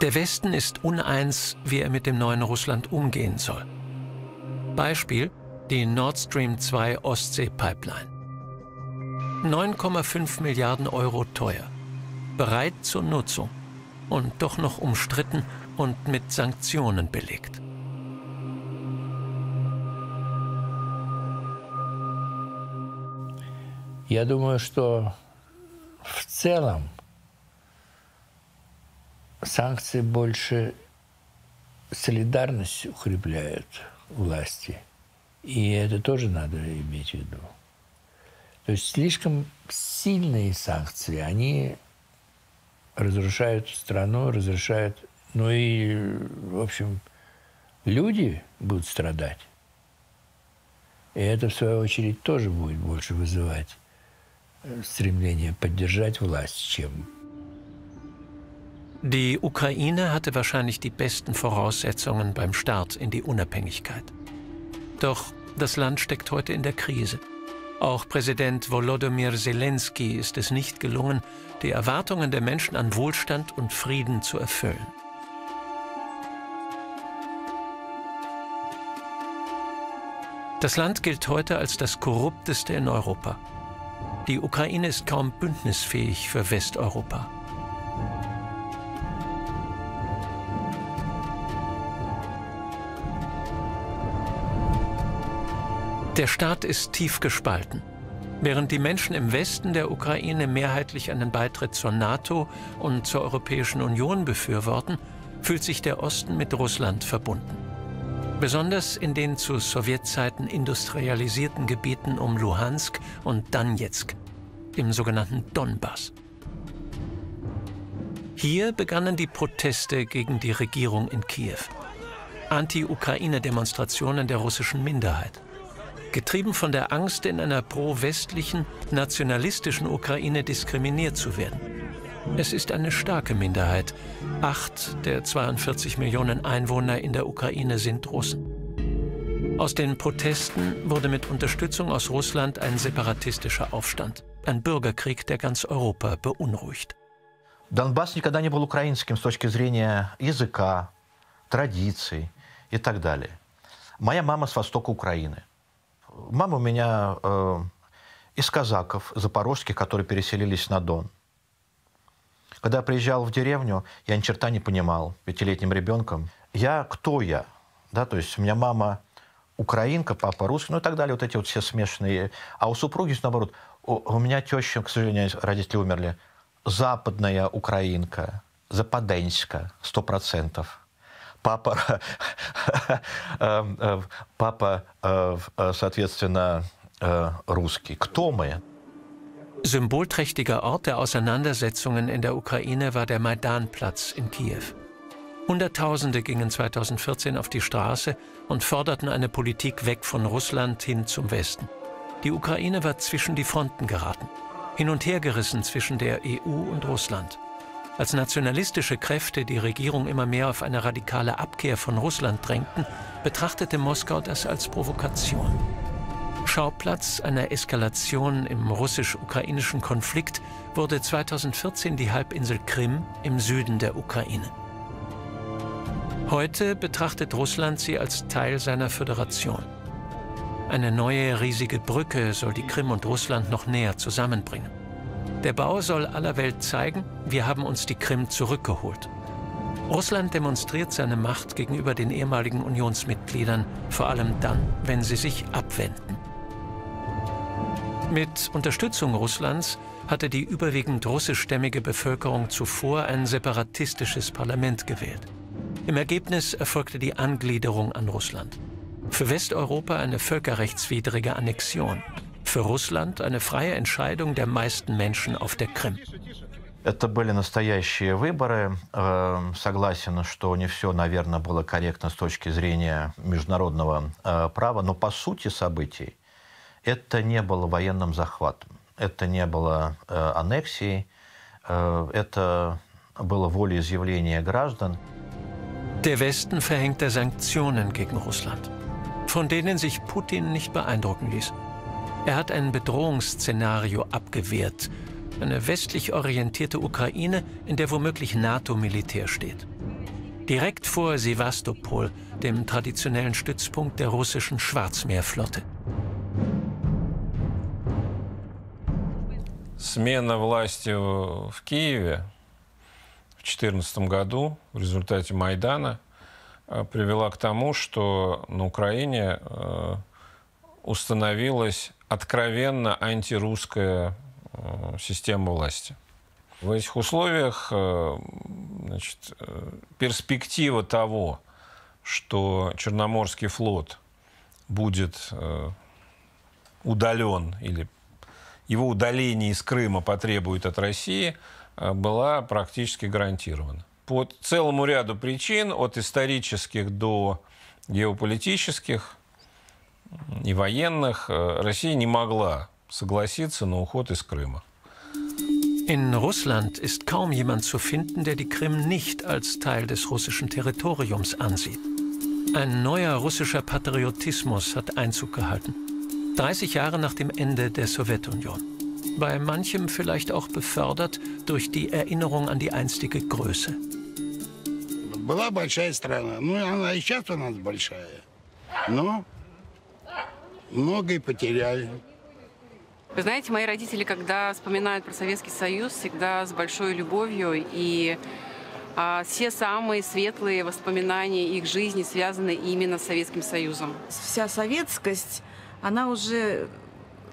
Speaker 1: Der Westen ist uneins, wie er mit dem neuen Russland umgehen soll. Beispiel die Nord Stream 2 Ostsee-Pipeline. 9,5 Milliarden Euro teuer, bereit zur Nutzung und doch noch umstritten und mit Sanktionen belegt.
Speaker 6: Я думаю, что в целом санкции больше солидарность укрепляют власти. И это тоже надо иметь в виду. То есть слишком сильные санкции, они разрушают страну, разрушают... Ну и, в общем, люди будут страдать. И это, в свою очередь, тоже будет больше wызывать стремление поддержать власть, чем
Speaker 1: Die Ukraine hatte wahrscheinlich die besten Voraussetzungen beim Start in die Unabhängigkeit. Doch das Land steckt heute in der Krise. Auch Präsident Volodymyr Zelensky ist es nicht gelungen, die Erwartungen der Menschen an Wohlstand und Frieden zu erfüllen. Das Land gilt heute als das korrupteste in Europa. Die Ukraine ist kaum bündnisfähig für Westeuropa. Der Staat ist tief gespalten. Während die Menschen im Westen der Ukraine mehrheitlich einen Beitritt zur NATO und zur Europäischen Union befürworten, fühlt sich der Osten mit Russland verbunden. Besonders in den zu Sowjetzeiten industrialisierten Gebieten um Luhansk und Donetsk, im sogenannten Donbass. Hier begannen die Proteste gegen die Regierung in Kiew. Anti-Ukraine-Demonstrationen der russischen Minderheit getrieben von der Angst, in einer pro-westlichen, nationalistischen Ukraine diskriminiert zu werden. Es ist eine starke Minderheit. Acht der 42 Millionen Einwohner in der Ukraine sind Russen. Aus den Protesten wurde mit Unterstützung aus Russland ein separatistischer Aufstand, ein Bürgerkrieg, der ganz Europa beunruhigt.
Speaker 14: Донбасс никогда не был украинским с точки зрения языка, традиций и так далее. Моя мама с востока Украины – Мама у меня э, из казаков запорожских, которые переселились на Дон. Когда я приезжал в деревню, я ни черта не понимал, пятилетним ребенком. Я кто я? Да, то есть у меня мама украинка, папа русский, ну и так далее, вот эти вот все смешанные. А у супруги, наоборот, у, у меня теща, к сожалению, родители умерли, западная украинка, западенська, сто процентов папа, [LAUGHS] папа, соответственно, русский. Кто мы?
Speaker 1: Symbolträchtiger Ort der Auseinandersetzungen in der Ukraine war der Maidanplatz in Kiew. Hunderttausende gingen 2014 auf die Straße und forderten eine Politik weg von Russland hin zum Westen. Die Ukraine war zwischen die Fronten geraten, hin und her gerissen zwischen der EU und Russland. Als nationalistische Kräfte die Regierung immer mehr auf eine radikale Abkehr von Russland drängten, betrachtete Moskau das als Provokation. Schauplatz einer Eskalation im russisch-ukrainischen Konflikt wurde 2014 die Halbinsel Krim im Süden der Ukraine. Heute betrachtet Russland sie als Teil seiner Föderation. Eine neue riesige Brücke soll die Krim und Russland noch näher zusammenbringen. Der Bau soll aller Welt zeigen, wir haben uns die Krim zurückgeholt. Russland demonstriert seine Macht gegenüber den ehemaligen Unionsmitgliedern, vor allem dann, wenn sie sich abwenden. Mit Unterstützung Russlands hatte die überwiegend russischstämmige Bevölkerung zuvor ein separatistisches Parlament gewählt. Im Ergebnis erfolgte die Angliederung an Russland. Für Westeuropa eine völkerrechtswidrige Annexion. Für Russland eine freie Entscheidung der meisten Menschen auf der Krim.
Speaker 14: Это были настоящие выборы. Согласен, что не все, наверное, было корректно с точки зрения международного права, но по сути событий это не было военным захватом, это не было аннексией, это было волеизъявление граждан.
Speaker 1: Der Westen verhängte Sanktionen gegen Russland, von denen sich Putin nicht beeindrucken ließ. Er hat ein Bedrohungsszenario abgewehrt, eine westlich orientierte Ukraine, in der womöglich NATO-Militär steht. Direkt vor Sevastopol, dem traditionellen Stützpunkt der russischen Schwarzmeerflotte.
Speaker 18: Смена власти в Киеве 2014 году в результате Майдана привела к тому, что на Украине установилась откровенно антирусская система власти. В этих условиях значит, перспектива того, что Черноморский флот будет удален или его удаление из Крыма потребует от России – была практически гарантирована. По целому ряду причин, от исторических до геополитических и военных, Россия не могла согласиться на уход из Крыма.
Speaker 1: In Russland ist kaum jemand zu finden, der die Krim nicht als Teil des russischen Territoriums ansieht. Ein neuer russischer Patriotismus hat Einzug gehalten. 30 Jahre nach dem Ende der Sowjetunion bei manchem vielleicht auch befördert durch die Erinnerung an die einstige Größe.
Speaker 4: Была большая страна, ну она и сейчас у нас большая, но многое потеряли.
Speaker 22: Вы знаете, мои родители, когда вспоминают про Советский Союз, всегда с большой любовью и а, все самые светлые воспоминания их жизни связаны именно с Советским Союзом.
Speaker 23: Вся советскость, она уже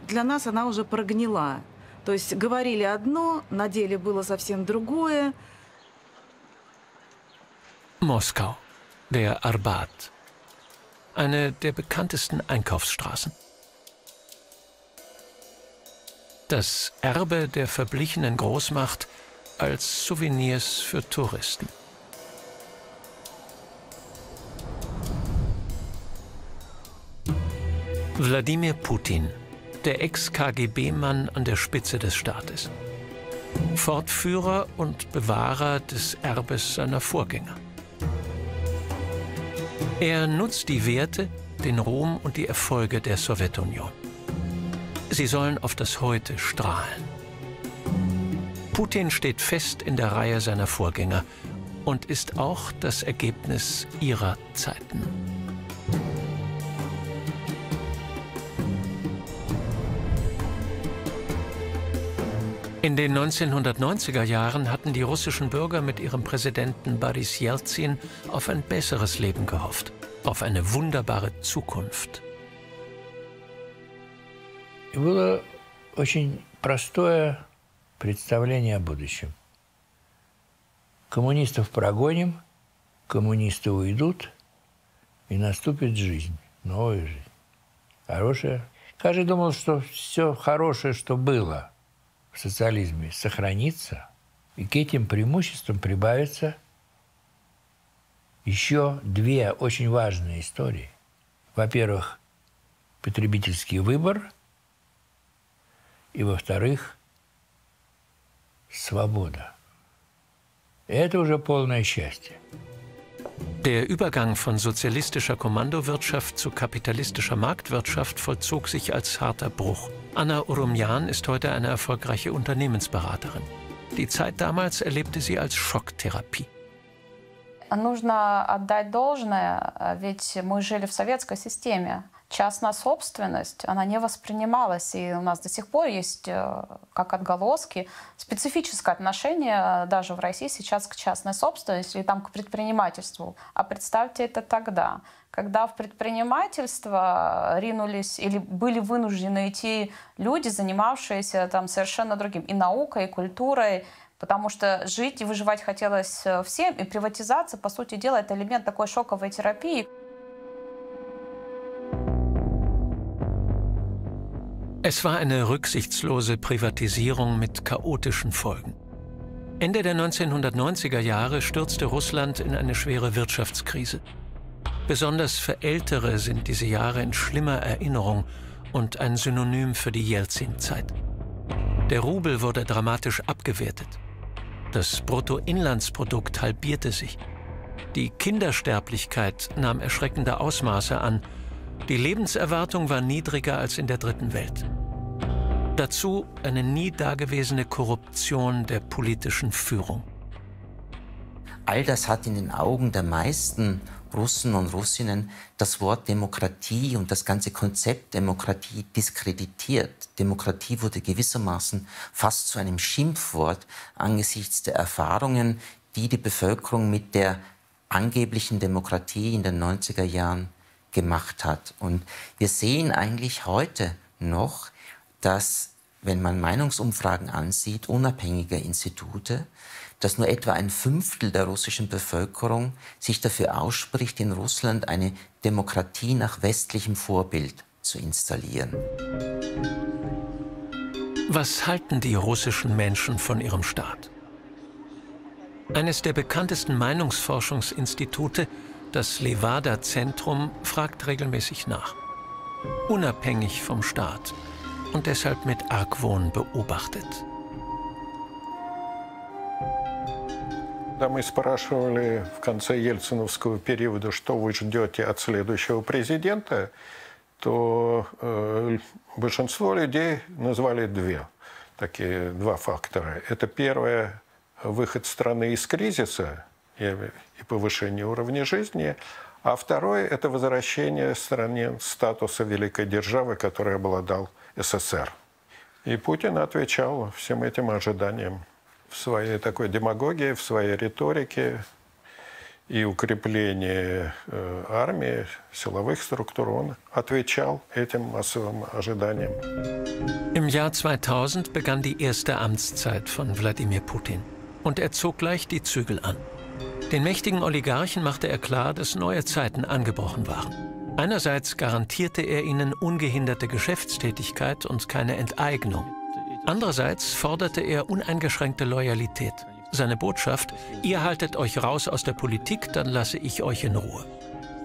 Speaker 23: для нас она уже прогнила. То есть говорили одно, на деле было совсем другое.
Speaker 1: Moskau, der Arbat. Eine der bekanntesten Einkaufsstraßen. Das Erbe der verblichenen Großmacht als Souvenirs für Touristen. Wladimir Putin der Ex-KGB-Mann an der Spitze des Staates. Fortführer und Bewahrer des Erbes seiner Vorgänger. Er nutzt die Werte, den Ruhm und die Erfolge der Sowjetunion. Sie sollen auf das Heute strahlen. Putin steht fest in der Reihe seiner Vorgänger und ist auch das Ergebnis ihrer Zeiten. In den 1990er Jahren hatten die russischen Bürger mit ihrem Präsidenten Boris Jelzin auf ein besseres Leben gehofft, auf eine wunderbare Zukunft.
Speaker 6: Было очень простое представление о будущем. Коммунистов прогоним, коммунисты уйдут, и наступит жизнь, новая жизнь. Хорошая. Каждый думал, что все хорошее, что было – в социализме сохранится, и к этим преимуществам прибавится еще две очень важные истории. Во-первых, потребительский выбор, и, во-вторых, свобода. Это уже полное счастье.
Speaker 1: Der Übergang von sozialistischer Kommandowirtschaft zu kapitalistischer Marktwirtschaft vollzog sich als harter Bruch. Anna Urumjan ist heute eine erfolgreiche Unternehmensberaterin. Die Zeit damals erlebte sie als Schocktherapie.
Speaker 21: Нужно отдать должное, ведь мы жили в советской системе. Частная собственность, она не воспринималась. И у нас до сих пор есть, э, как отголоски, специфическое отношение даже в России сейчас к частной собственности или там к предпринимательству. А представьте это тогда, когда в предпринимательство ринулись или были вынуждены идти люди, занимавшиеся там совершенно другим и наукой, и культурой, потому что жить и выживать хотелось э, всем, и приватизация, по сути дела, это элемент такой шоковой терапии.
Speaker 1: Es war eine rücksichtslose Privatisierung mit chaotischen Folgen. Ende der 1990er Jahre stürzte Russland in eine schwere Wirtschaftskrise. Besonders für Ältere sind diese Jahre in schlimmer Erinnerung und ein Synonym für die Jelzin-Zeit. Der Rubel wurde dramatisch abgewertet. Das Bruttoinlandsprodukt halbierte sich. Die Kindersterblichkeit nahm erschreckende Ausmaße an die Lebenserwartung war niedriger als in der dritten Welt. Dazu eine nie dagewesene Korruption der politischen Führung.
Speaker 15: All das hat in den Augen der meisten Russen und Russinnen das Wort Demokratie und das ganze Konzept Demokratie diskreditiert. Demokratie wurde gewissermaßen fast zu einem Schimpfwort angesichts der Erfahrungen, die die Bevölkerung mit der angeblichen Demokratie in den 90er Jahren gemacht hat. Und wir sehen eigentlich heute noch, dass, wenn man Meinungsumfragen ansieht, unabhängige Institute, dass nur etwa ein Fünftel der russischen Bevölkerung sich dafür ausspricht, in Russland eine Demokratie nach westlichem Vorbild zu installieren.
Speaker 1: Was halten die russischen Menschen von ihrem Staat? Eines der bekanntesten Meinungsforschungsinstitute das Levada-Zentrum fragt regelmäßig nach. Unabhängig vom Staat und deshalb mit Argwohn beobachtet.
Speaker 20: Мы спрашивали в конце ельциновского периода, что вы ждете от следующего президента, то э, большинство людей назвали две такие два фактора. Это первое выход страны из кризиса и повышение уровня жизни. А второе – это возвращение стране статуса великой державы, который обладал СССР. И Путин отвечал всем этим ожиданиям в своей такой демагогии, в своей риторике и укреплении э, армии, силовых структур. Он отвечал этим массовым ожиданиям.
Speaker 1: Im Jahr 2000 begann die erste Amtszeit von Wladimir Putin. Und er zog gleich die Zügel an. Den mächtigen Oligarchen machte er klar, dass neue Zeiten angebrochen waren. Einerseits garantierte er ihnen ungehinderte Geschäftstätigkeit und keine Enteignung. Andererseits forderte er uneingeschränkte Loyalität. Seine Botschaft, ihr haltet euch raus aus der Politik, dann lasse ich euch in Ruhe.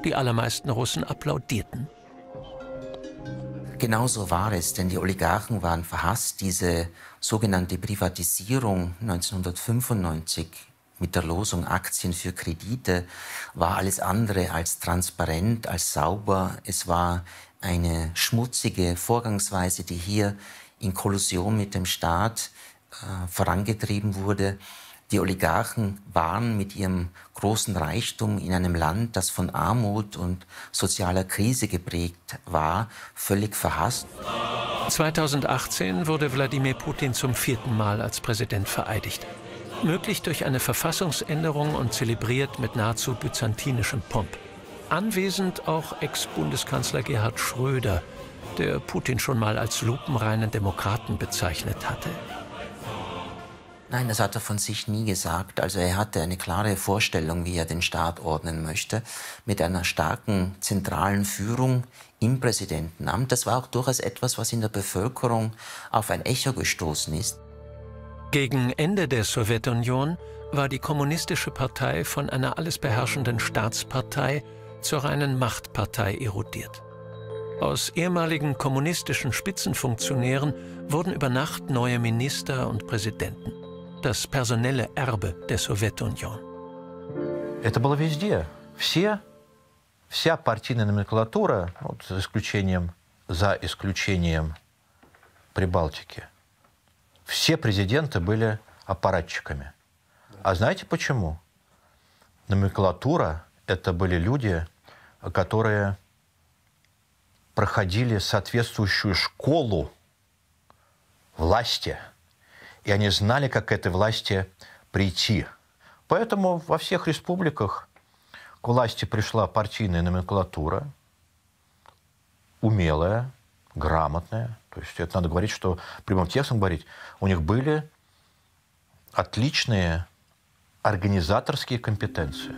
Speaker 1: Die allermeisten Russen applaudierten.
Speaker 15: Genauso war es, denn die Oligarchen waren verhasst. Diese sogenannte Privatisierung 1995 mit der Losung Aktien für Kredite war alles andere als transparent, als sauber. Es war eine schmutzige Vorgangsweise, die hier in Kollusion mit dem Staat äh, vorangetrieben wurde. Die Oligarchen waren mit ihrem großen Reichtum in einem Land, das von Armut und sozialer Krise geprägt war, völlig verhasst.
Speaker 1: 2018 wurde Wladimir Putin zum vierten Mal als Präsident vereidigt möglich durch eine Verfassungsänderung und zelebriert mit nahezu byzantinischem Pomp. Anwesend auch Ex-Bundeskanzler Gerhard Schröder, der Putin schon mal als lupenreinen Demokraten bezeichnet hatte.
Speaker 15: Nein, das hat er von sich nie gesagt. Also er hatte eine klare Vorstellung, wie er den Staat ordnen möchte, mit einer starken zentralen Führung im Präsidentenamt. Das war auch durchaus etwas, was in der Bevölkerung auf ein Echo gestoßen ist.
Speaker 1: Gegen Ende der Sowjetunion war die Kommunistische Partei von einer alles beherrschenden Staatspartei zur reinen Machtpartei erodiert. Aus ehemaligen kommunistischen Spitzenfunktionären wurden über Nacht neue Minister und Präsidenten. Das personelle Erbe der Sowjetunion.
Speaker 14: Это было везде. Все, вся партийная номенклатура, вот за исключением, за исключением Прибалтики, все президенты были аппаратчиками. А знаете почему? Номенклатура – это были люди, которые проходили соответствующую школу власти, и они знали, как к этой власти прийти. Поэтому во всех республиках к власти пришла партийная номенклатура, умелая, грамотная. То есть это надо говорить, что прямым текстом говорить, у них были отличные организаторские компетенции.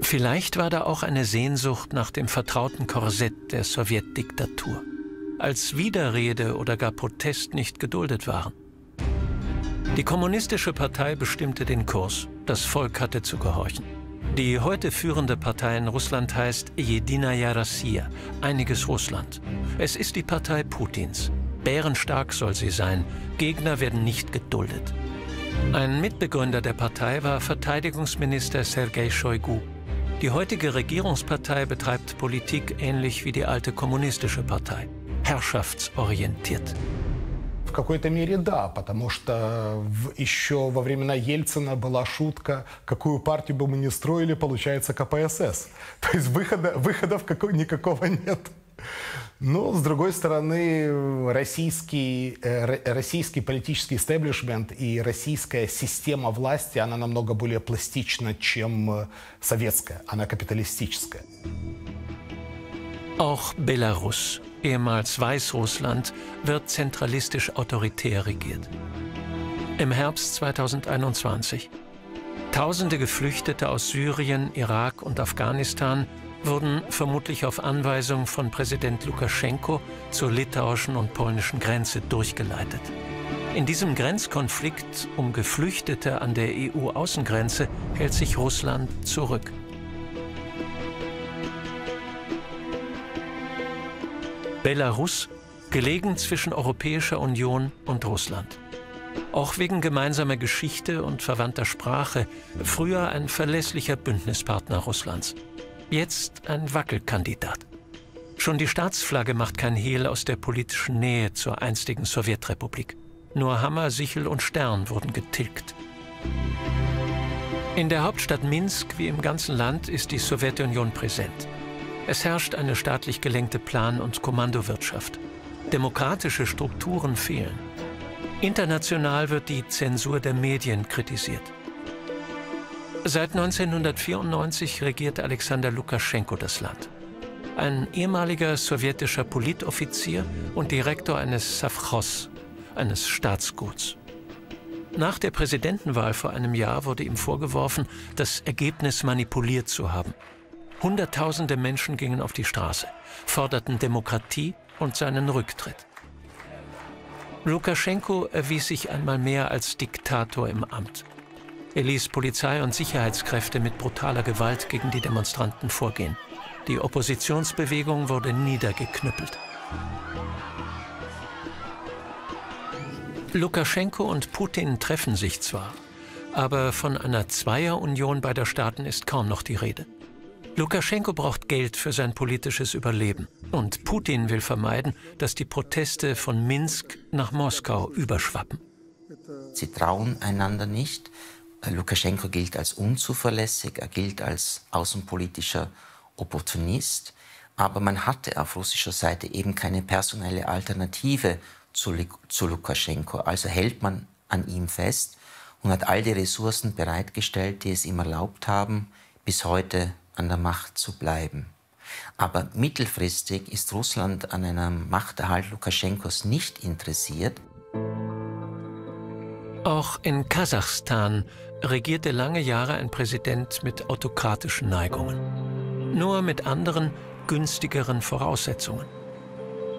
Speaker 1: Vielleicht war da auch eine Sehnsucht nach dem vertrauten Korsett der Sowjetdiktatur, als Widerrede oder gar Protest nicht geduldet waren. Die Kommunistische Partei bestimmte den Kurs, das Volk hatte zu gehorchen. Die heute führende Partei in Russland heißt Jedinaya Rossiya, einiges Russland. Es ist die Partei Putins. Bärenstark soll sie sein, Gegner werden nicht geduldet. Ein Mitbegründer der Partei war Verteidigungsminister Sergei Shoigu, die heutige Regierungspartei betreibt Politik ähnlich wie die alte kommunistische Partei, herrschaftsorientiert.
Speaker 13: В какой-то мере да, потому что в, еще во времена Ельцина была шутка, какую партию бы мы ни строили, получается КПСС. [LAUGHS] То есть выхода, выходов какого, никакого нет. Но, с другой стороны, российский, э, российский политический истеблишмент и российская система власти, она намного более пластична, чем э, советская. Она капиталистическая.
Speaker 1: Auch Belarus, ehemals Weißrussland, wird zentralistisch autoritär regiert. Im Herbst 2021. Tausende Geflüchtete aus Syrien, Irak und Afghanistan wurden vermutlich auf Anweisung von Präsident Lukaschenko zur litauischen und polnischen Grenze durchgeleitet. In diesem Grenzkonflikt um Geflüchtete an der EU-Außengrenze hält sich Russland zurück. Belarus, gelegen zwischen Europäischer Union und Russland. Auch wegen gemeinsamer Geschichte und verwandter Sprache, früher ein verlässlicher Bündnispartner Russlands jetzt ein Wackelkandidat. Schon die Staatsflagge macht kein Hehl aus der politischen Nähe zur einstigen Sowjetrepublik. Nur Hammer, Sichel und Stern wurden getilgt. In der Hauptstadt Minsk wie im ganzen Land ist die Sowjetunion präsent. Es herrscht eine staatlich gelenkte Plan- und Kommandowirtschaft. Demokratische Strukturen fehlen. International wird die Zensur der Medien kritisiert. Seit 1994 regiert Alexander Lukaschenko das Land. Ein ehemaliger sowjetischer Politoffizier und Direktor eines Safchos, eines Staatsguts. Nach der Präsidentenwahl vor einem Jahr wurde ihm vorgeworfen, das Ergebnis manipuliert zu haben. Hunderttausende Menschen gingen auf die Straße, forderten Demokratie und seinen Rücktritt. Lukaschenko erwies sich einmal mehr als Diktator im Amt. Er ließ Polizei und Sicherheitskräfte mit brutaler Gewalt gegen die Demonstranten vorgehen. Die Oppositionsbewegung wurde niedergeknüppelt. Lukaschenko und Putin treffen sich zwar, aber von einer Zweierunion beider Staaten ist kaum noch die Rede. Lukaschenko braucht Geld für sein politisches Überleben und Putin will vermeiden, dass die Proteste von Minsk nach Moskau überschwappen.
Speaker 15: Sie trauen einander nicht Lukaschenko gilt als unzuverlässig, er gilt als außenpolitischer Opportunist, aber man hatte auf russischer Seite eben keine personelle Alternative zu, zu Lukaschenko. Also hält man an ihm fest und hat all die Ressourcen bereitgestellt, die es ihm erlaubt haben, bis heute an der Macht zu bleiben. Aber mittelfristig ist Russland an einem Machterhalt Lukaschenkos nicht interessiert.
Speaker 1: Auch in Kasachstan regierte lange Jahre ein Präsident mit autokratischen Neigungen. Nur mit anderen, günstigeren Voraussetzungen.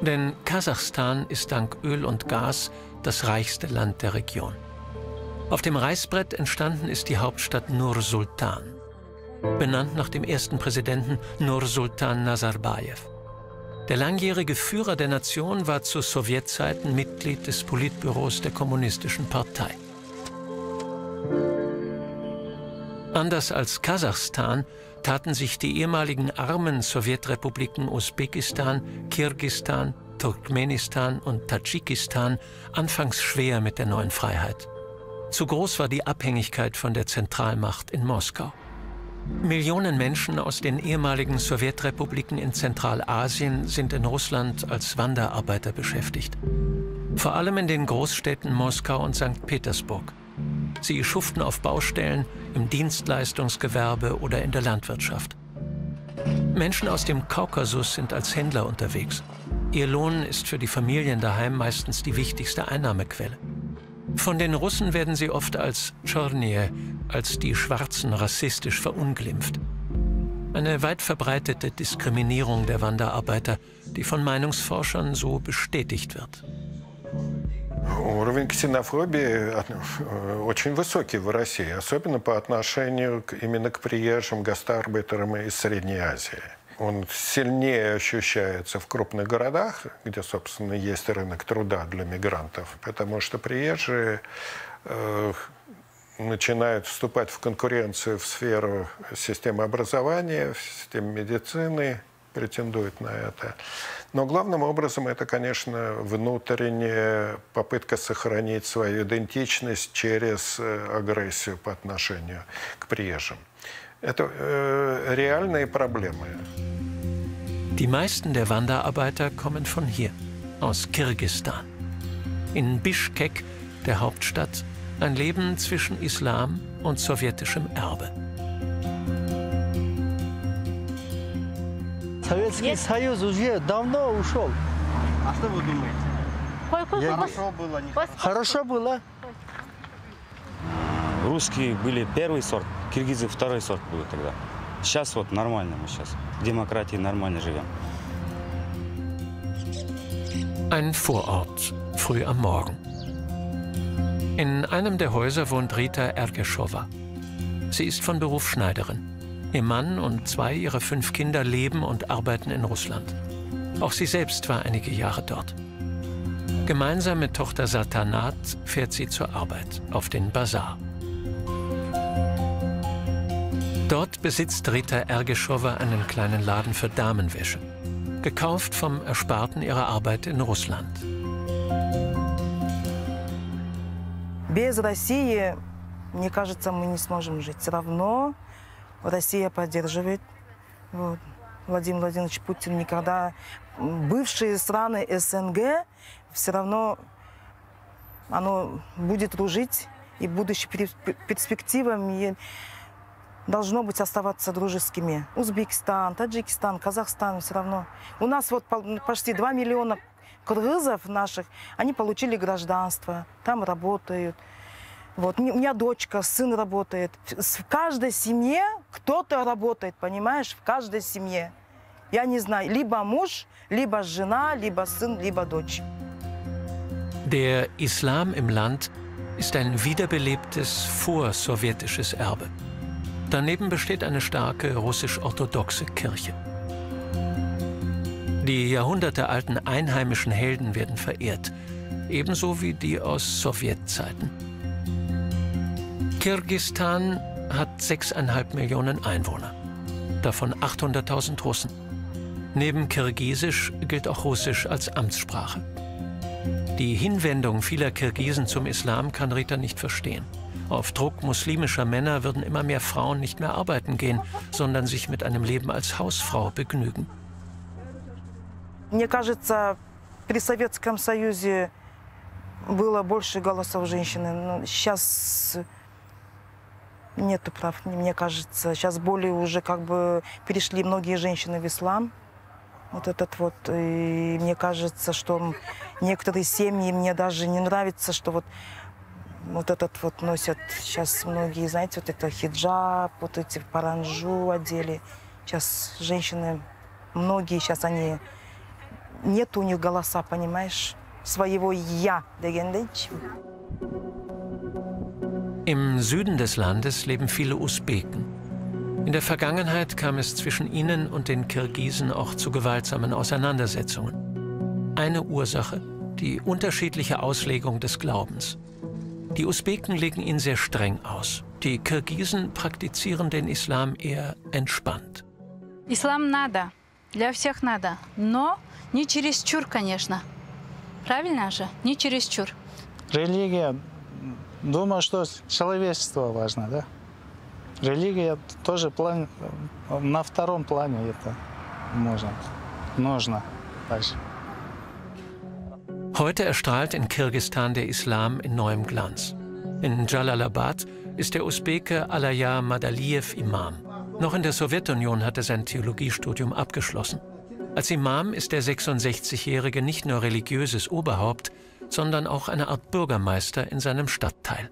Speaker 1: Denn Kasachstan ist dank Öl und Gas das reichste Land der Region. Auf dem Reißbrett entstanden ist die Hauptstadt Nur Sultan, benannt nach dem ersten Präsidenten Nur Sultan Nazarbayev. Der langjährige Führer der Nation war zu Sowjetzeiten Mitglied des Politbüros der Kommunistischen Partei. Anders als Kasachstan taten sich die ehemaligen armen Sowjetrepubliken Usbekistan, Kirgistan, Turkmenistan und Tadschikistan anfangs schwer mit der neuen Freiheit. Zu groß war die Abhängigkeit von der Zentralmacht in Moskau. Millionen Menschen aus den ehemaligen Sowjetrepubliken in Zentralasien sind in Russland als Wanderarbeiter beschäftigt. Vor allem in den Großstädten Moskau und St. Petersburg. Sie schuften auf Baustellen, im Dienstleistungsgewerbe oder in der Landwirtschaft. Menschen aus dem Kaukasus sind als Händler unterwegs. Ihr Lohn ist für die Familien daheim meistens die wichtigste Einnahmequelle. Von den Russen werden sie oft als Tschornie, als die Schwarzen rassistisch verunglimpft. Eine weit verbreitete Diskriminierung der Wanderarbeiter, die von Meinungsforschern so bestätigt wird.
Speaker 20: Уровень ксенофобии очень высокий в России, особенно по отношению к, именно к приезжим гастарбайтерам из Средней Азии. Он сильнее ощущается в крупных городах, где, собственно, есть рынок труда для мигрантов, потому что приезжие э, начинают вступать в конкуренцию в сферу системы образования, в системе медицины, претендуют на это. Но главным образом это, конечно, внутренняя попытка сохранить свою идентичность через э, агрессию по отношению к приезжим. Это äh, reale Probleme.
Speaker 1: Die meisten der Wanderarbeiter kommen von hier, aus Kirgistan. In Bischkek, der Hauptstadt, ein Leben zwischen Islam und sowjetischem Erbe.
Speaker 24: Советский Союз уже давно ушел.
Speaker 25: А что вы думаете? Хорошо было, не
Speaker 24: Хорошо было.
Speaker 26: Русские были первый сорт, киргизы второй сорт были тогда. Сейчас вот нормально мы сейчас. В демократии нормально живем.
Speaker 1: Ein Vorort, früh am Morgen. In einem der Häuser wohnt Rita Ergeschowa. Sie ist von Beruf Schneiderin. Ihr Mann und zwei ihrer fünf Kinder leben und arbeiten in Russland. Auch sie selbst war einige Jahre dort. Gemeinsam mit Tochter Satanat fährt sie zur Arbeit auf den Bazar. Dort besitzt Rita Ergeschowa einen kleinen Laden für Damenwäsche, gekauft vom Ersparten ihrer Arbeit in Russland.
Speaker 27: Без России, мне кажется, мы не сможем жить. Все равно Россия поддерживает. Вот. Владимир Владимирович Путин никогда... Бывшие страны СНГ все равно оно будет дружить, и будущие перспективами должно быть оставаться дружескими. Узбекистан, Таджикистан, Казахстан все равно. У нас вот почти 2 миллиона кыргызов наших, они получили гражданство, там работают. Вот. У меня дочка, сын работает. В каждой семье кто-то работает, понимаешь? В каждой семье. Я не знаю, либо муж, либо жена, либо сын, либо дочь.
Speaker 1: Der Islam im Land ist ein wiederbelebtes vorsowjetisches Erbe. Daneben besteht eine starke russisch-orthodoxe Kirche. Die jahrhundertealten einheimischen Helden werden verehrt, ebenso wie die aus Sowjetzeiten. Kirgistan hat 6,5 Millionen Einwohner, davon 800.000 Russen. Neben Kirgisisch gilt auch Russisch als Amtssprache. Die Hinwendung vieler Kirgisen zum Islam kann Rita nicht verstehen. Auf Druck muslimischer Männer würden immer mehr Frauen nicht mehr arbeiten gehen, sondern sich mit einem Leben als Hausfrau begnügen.
Speaker 27: Мне кажется, при Советском Союзе было больше голосов женщины. Но сейчас нету прав, мне кажется. Сейчас более уже как бы перешли многие женщины в ислам. Вот этот вот. И мне кажется, что некоторые семьи, мне даже не нравится, что вот вот этот вот носят сейчас многие, знаете, вот это хиджаб, вот эти паранжу одели. Сейчас женщины, многие сейчас они, нет у них голоса, понимаешь, своего «я».
Speaker 1: Im Süden des Landes leben viele Usbeken. In der Vergangenheit kam es zwischen ihnen und den Kirgisen auch zu gewaltsamen Auseinandersetzungen. Eine Ursache die unterschiedliche Auslegung des Glaubens. Die Usbeken legen ihn sehr streng aus. Die Kirgisen praktizieren den Islam eher entspannt.
Speaker 28: Ислам надо, для всех надо, но не чересчур, конечно. Правильно же? Не чересчур.
Speaker 29: Религия, думаю, что человечество важно, да? Религия тоже план, на втором плане это можно, нужно также.
Speaker 1: Heute erstrahlt in Kirgistan der Islam in neuem Glanz. In Jalalabad ist der Usbeke Alaya Madaliev Imam. Noch in der Sowjetunion hat er sein Theologiestudium abgeschlossen. Als Imam ist der 66-Jährige nicht nur religiöses Oberhaupt, sondern auch eine Art Bürgermeister in seinem Stadtteil.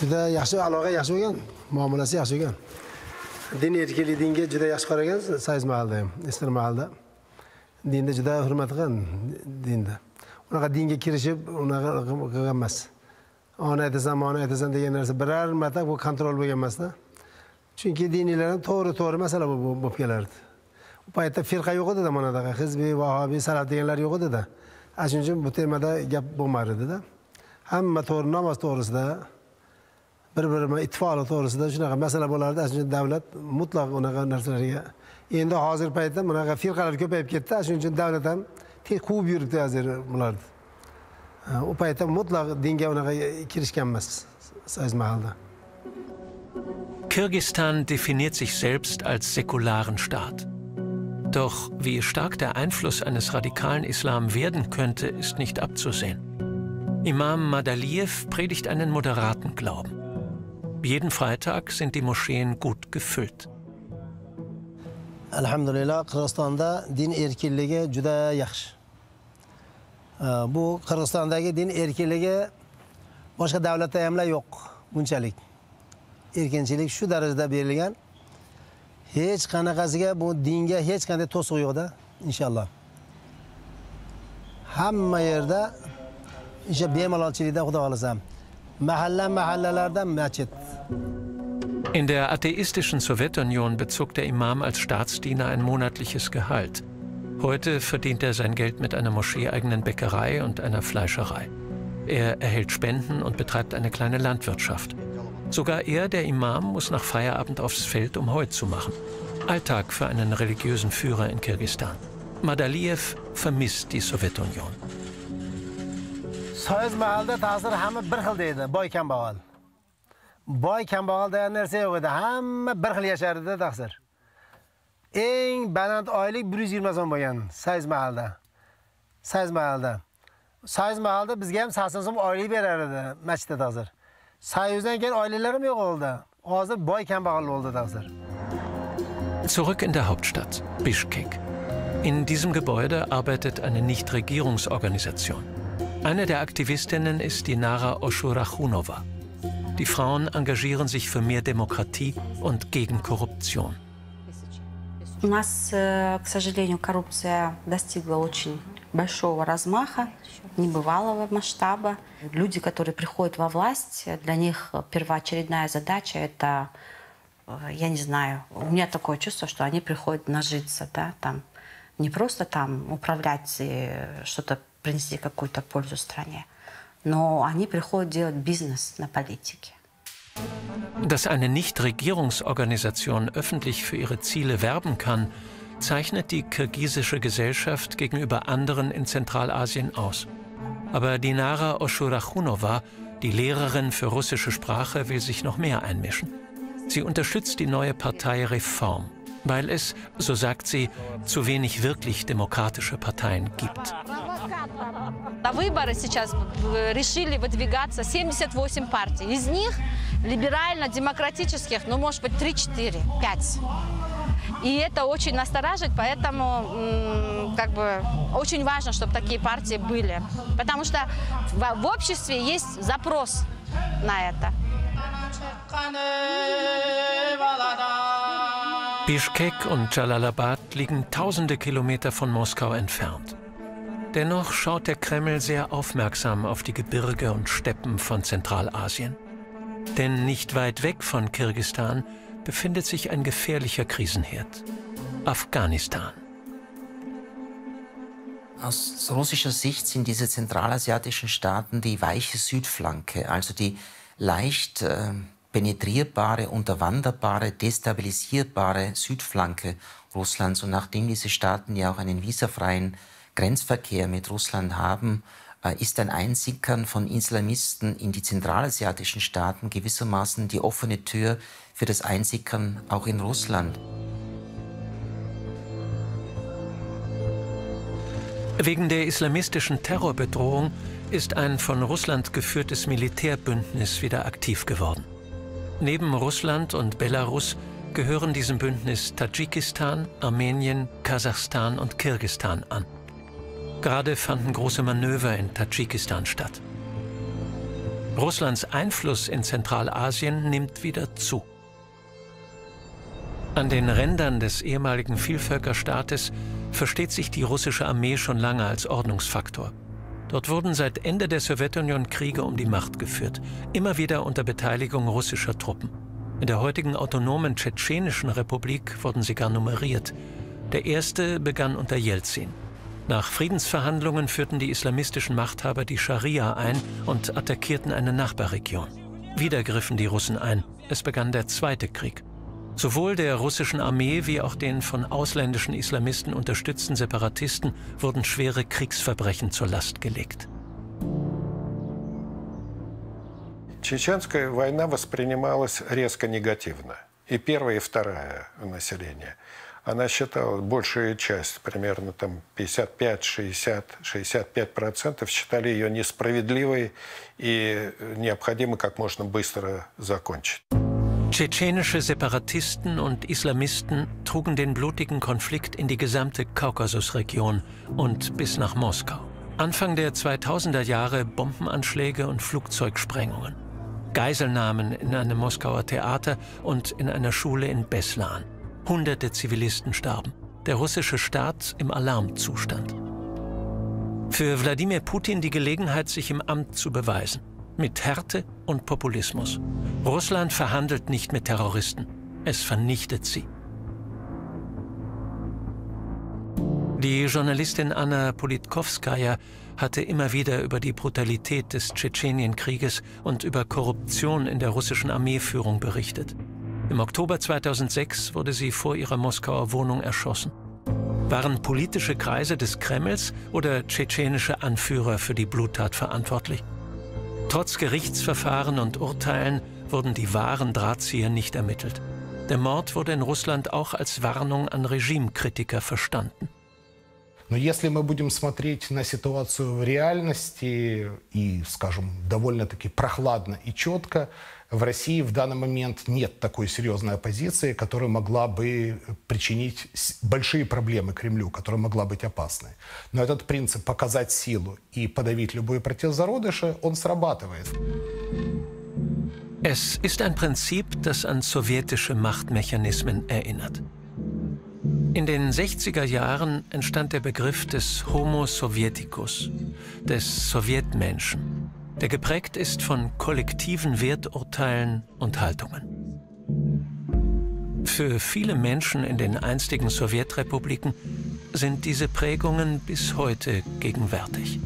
Speaker 30: Dada yaxshi aloqa yaxshi bo'lgan, muomolasasi yaxshi din erkeli dinga juda yaxshi qaragan sayz mahalda ham istir mahalda. Dinda juda hurmat qilgan dinda. Unaqa dinga kirishib unaqa qilgan emas oni aytasan mona aytasan degan narsa biror marta bu kontrol bo'lgan emasda. Chunki diniylar ham to'g'ri to'g'ri masala bo'lib kelardi. U paytda firqa yo'q edida mana bunaqa hizbiy vahobiy salaf deganlar yo'q edida. Ana shuning uchun bu temada gap bo'lmar edida. Hamma to'g'ri namoz to'g'risida bir biri bilan ittifoqli to'g'risida shunaqa masala bo'lardi shuning davlat mutlaq unaqa narsalarga endi hozirgi paytda bunaqa firqalar ko'payib ketdi shuning uchun davlat ham quvib yuribdi hozir bularni u paytda mutlaq dinga unaqa kirishgan emas so'z mahalda
Speaker 1: Kirgistan definiert sich selbst als säkularen Staat. Doch wie stark der Einfluss eines radikalen Islam werden könnte, ist nicht abzusehen. Imam Madaliev predigt einen moderaten Glauben. Jeden Freitag sind die Moscheen gut gefüllt.
Speaker 30: alhamdulillah qirg'izistonda din erkinligi juda yaxshi. Bu din erkinligi boshqa davlatda ham yo'q bunchalik. Erkinchilik shu darajada berilgan. Hech qanaqasiga bu dinga hech qanday to'siq yo'qda inshaalloh. Hamma yerda o'sha
Speaker 1: In der atheistischen Sowjetunion bezog der Imam als Staatsdiener ein monatliches Gehalt. Heute verdient er sein Geld mit einer moscheeeigenen Bäckerei und einer Fleischerei. Er erhält Spenden und betreibt eine kleine Landwirtschaft. Sogar er, der Imam, muss nach Feierabend aufs Feld, um Heu zu machen. Alltag für einen religiösen Führer in Kirgistan. Madaliev vermisst die Sowjetunion.
Speaker 30: Soyuz mahalda ta'sir hamma bir xil deydi. Boy kambag'al. Boy kambag'al degan narsa yo'q edi. Hamma bir xil yashar edi taqsir. Eng baland oylik bir yuz yigirma so'm bo'lgan sayz mahalda. Sayz mahalda. Sayz mahalda bizga ham sakson so'm oylik berar edi masjidda taqsir. Soyuzdan keyin oyliklar ham yo'q bo'ldi. Hozir boy kambag'al bo'ldi taqsir.
Speaker 1: Zurück in der Hauptstadt, Bischkek. In diesem Gebäude arbeitet eine Nichtregierungsorganisation. Eine der Aktivistinnen ist Dinara Oshurachunova. Die Frauen engagieren sich für mehr Demokratie und gegen Korruption.
Speaker 31: У нас, э, к сожалению, коррупция достигла очень большого размаха, небывалого масштаба. Люди, которые приходят во власть, для них первоочередная задача – это, э, я не знаю, у меня такое чувство, что они приходят нажиться, да, там, не просто там управлять и что-то принести какую-то пользу стране, но они приходят делать бизнес на политике.
Speaker 1: Dass eine Nichtregierungsorganisation öffentlich für ihre Ziele werben kann, zeichnet die kirgisische Gesellschaft gegenüber anderen in Zentralasien aus. Aber Dinara Oshurachunova, die Lehrerin für russische Sprache, will sich noch mehr einmischen. Sie unterstützt die neue Partei Reform, weil es, so sagt sie, zu wenig wirklich demokratische Parteien gibt.
Speaker 32: На выборы сейчас решили выдвигаться 78 партий. Из них либерально-демократических, ну, может быть, 3-4, 5. И это очень настораживает, поэтому как бы очень важно, чтобы такие партии были. Потому что в, в обществе есть запрос на это.
Speaker 1: Bischkek und Jalalabad liegen tausende Kilometer von Moskau entfernt. Dennoch schaut der Kreml sehr aufmerksam auf die Gebirge und Steppen von Zentralasien. Denn nicht weit weg von Kirgistan befindet sich ein gefährlicher Krisenherd. Afghanistan.
Speaker 15: Aus russischer Sicht sind diese zentralasiatischen Staaten die weiche Südflanke, also die leicht äh, penetrierbare, unterwanderbare, destabilisierbare Südflanke Russlands. Und nachdem diese Staaten ja auch einen visafreien Grenzverkehr mit Russland haben, äh, ist ein Einsickern von Islamisten in die zentralasiatischen Staaten gewissermaßen die offene Tür für das Einsickern auch in Russland.
Speaker 1: Wegen der islamistischen Terrorbedrohung ist ein von Russland geführtes Militärbündnis wieder aktiv geworden. Neben Russland und Belarus gehören diesem Bündnis Tadschikistan, Armenien, Kasachstan und Kirgistan an. Gerade fanden große Manöver in Tadschikistan statt. Russlands Einfluss in Zentralasien nimmt wieder zu. An den Rändern des ehemaligen Vielvölkerstaates versteht sich die russische Armee schon lange als Ordnungsfaktor. Dort wurden seit Ende der Sowjetunion Kriege um die Macht geführt, immer wieder unter Beteiligung russischer Truppen. In der heutigen autonomen Tschetschenischen Republik wurden sie gar nummeriert. Der erste begann unter Jelzin. Nach Friedensverhandlungen führten die islamistischen Machthaber die Scharia ein und attackierten eine Nachbarregion. Wieder griffen die Russen ein. Es begann der Zweite Krieg. Sowohl der russischen Armee wie auch den von ausländischen Islamisten unterstützten Separatisten wurden schwere Kriegsverbrechen zur Last gelegt.
Speaker 20: Чеченская война воспринималась резко негативно. И первая, и вторая население. Она считала, большая часть, примерно там 55, 60, 65 процентов, считали ее несправедливой и необходимо как можно быстро закончить.
Speaker 1: Tschetschenische Separatisten und Islamisten trugen den blutigen Konflikt in die gesamte Kaukasusregion und bis nach Moskau. Anfang der 2000er Jahre Bombenanschläge und Flugzeugsprengungen. Geiselnahmen in einem Moskauer Theater und in einer Schule in Beslan. Hunderte Zivilisten starben. Der russische Staat im Alarmzustand. Für Wladimir Putin die Gelegenheit, sich im Amt zu beweisen mit Härte und Populismus. Russland verhandelt nicht mit Terroristen, es vernichtet sie. Die Journalistin Anna Politkovskaya hatte immer wieder über die Brutalität des Tschetschenienkrieges und über Korruption in der russischen Armeeführung berichtet. Im Oktober 2006 wurde sie vor ihrer Moskauer Wohnung erschossen. Waren politische Kreise des Kremls oder tschetschenische Anführer für die Bluttat verantwortlich? Trotz Gerichtsverfahren und Urteilen wurden die wahren Drahtzieher nicht ermittelt. Der Mord wurde in Russland auch als Warnung an Regimekritiker verstanden.
Speaker 13: Но если мы будем смотреть на ситуацию в реальности и, скажем, довольно-таки прохладно и четко, в России в данный момент нет такой серьезной оппозиции, которая могла бы причинить большие проблемы Кремлю, которая могла быть опасной. Но этот принцип показать силу и подавить любые противозародыши, он срабатывает.
Speaker 1: Es ist ein Prinzip, das an sowjetische Machtmechanismen erinnert. In den 60er Jahren entstand der Begriff des Homo Sovieticus, des Sowjetmenschen der geprägt ist von kollektiven Werturteilen und Haltungen. Für viele Menschen in den einstigen Sowjetrepubliken sind diese Prägungen bis heute gegenwärtig.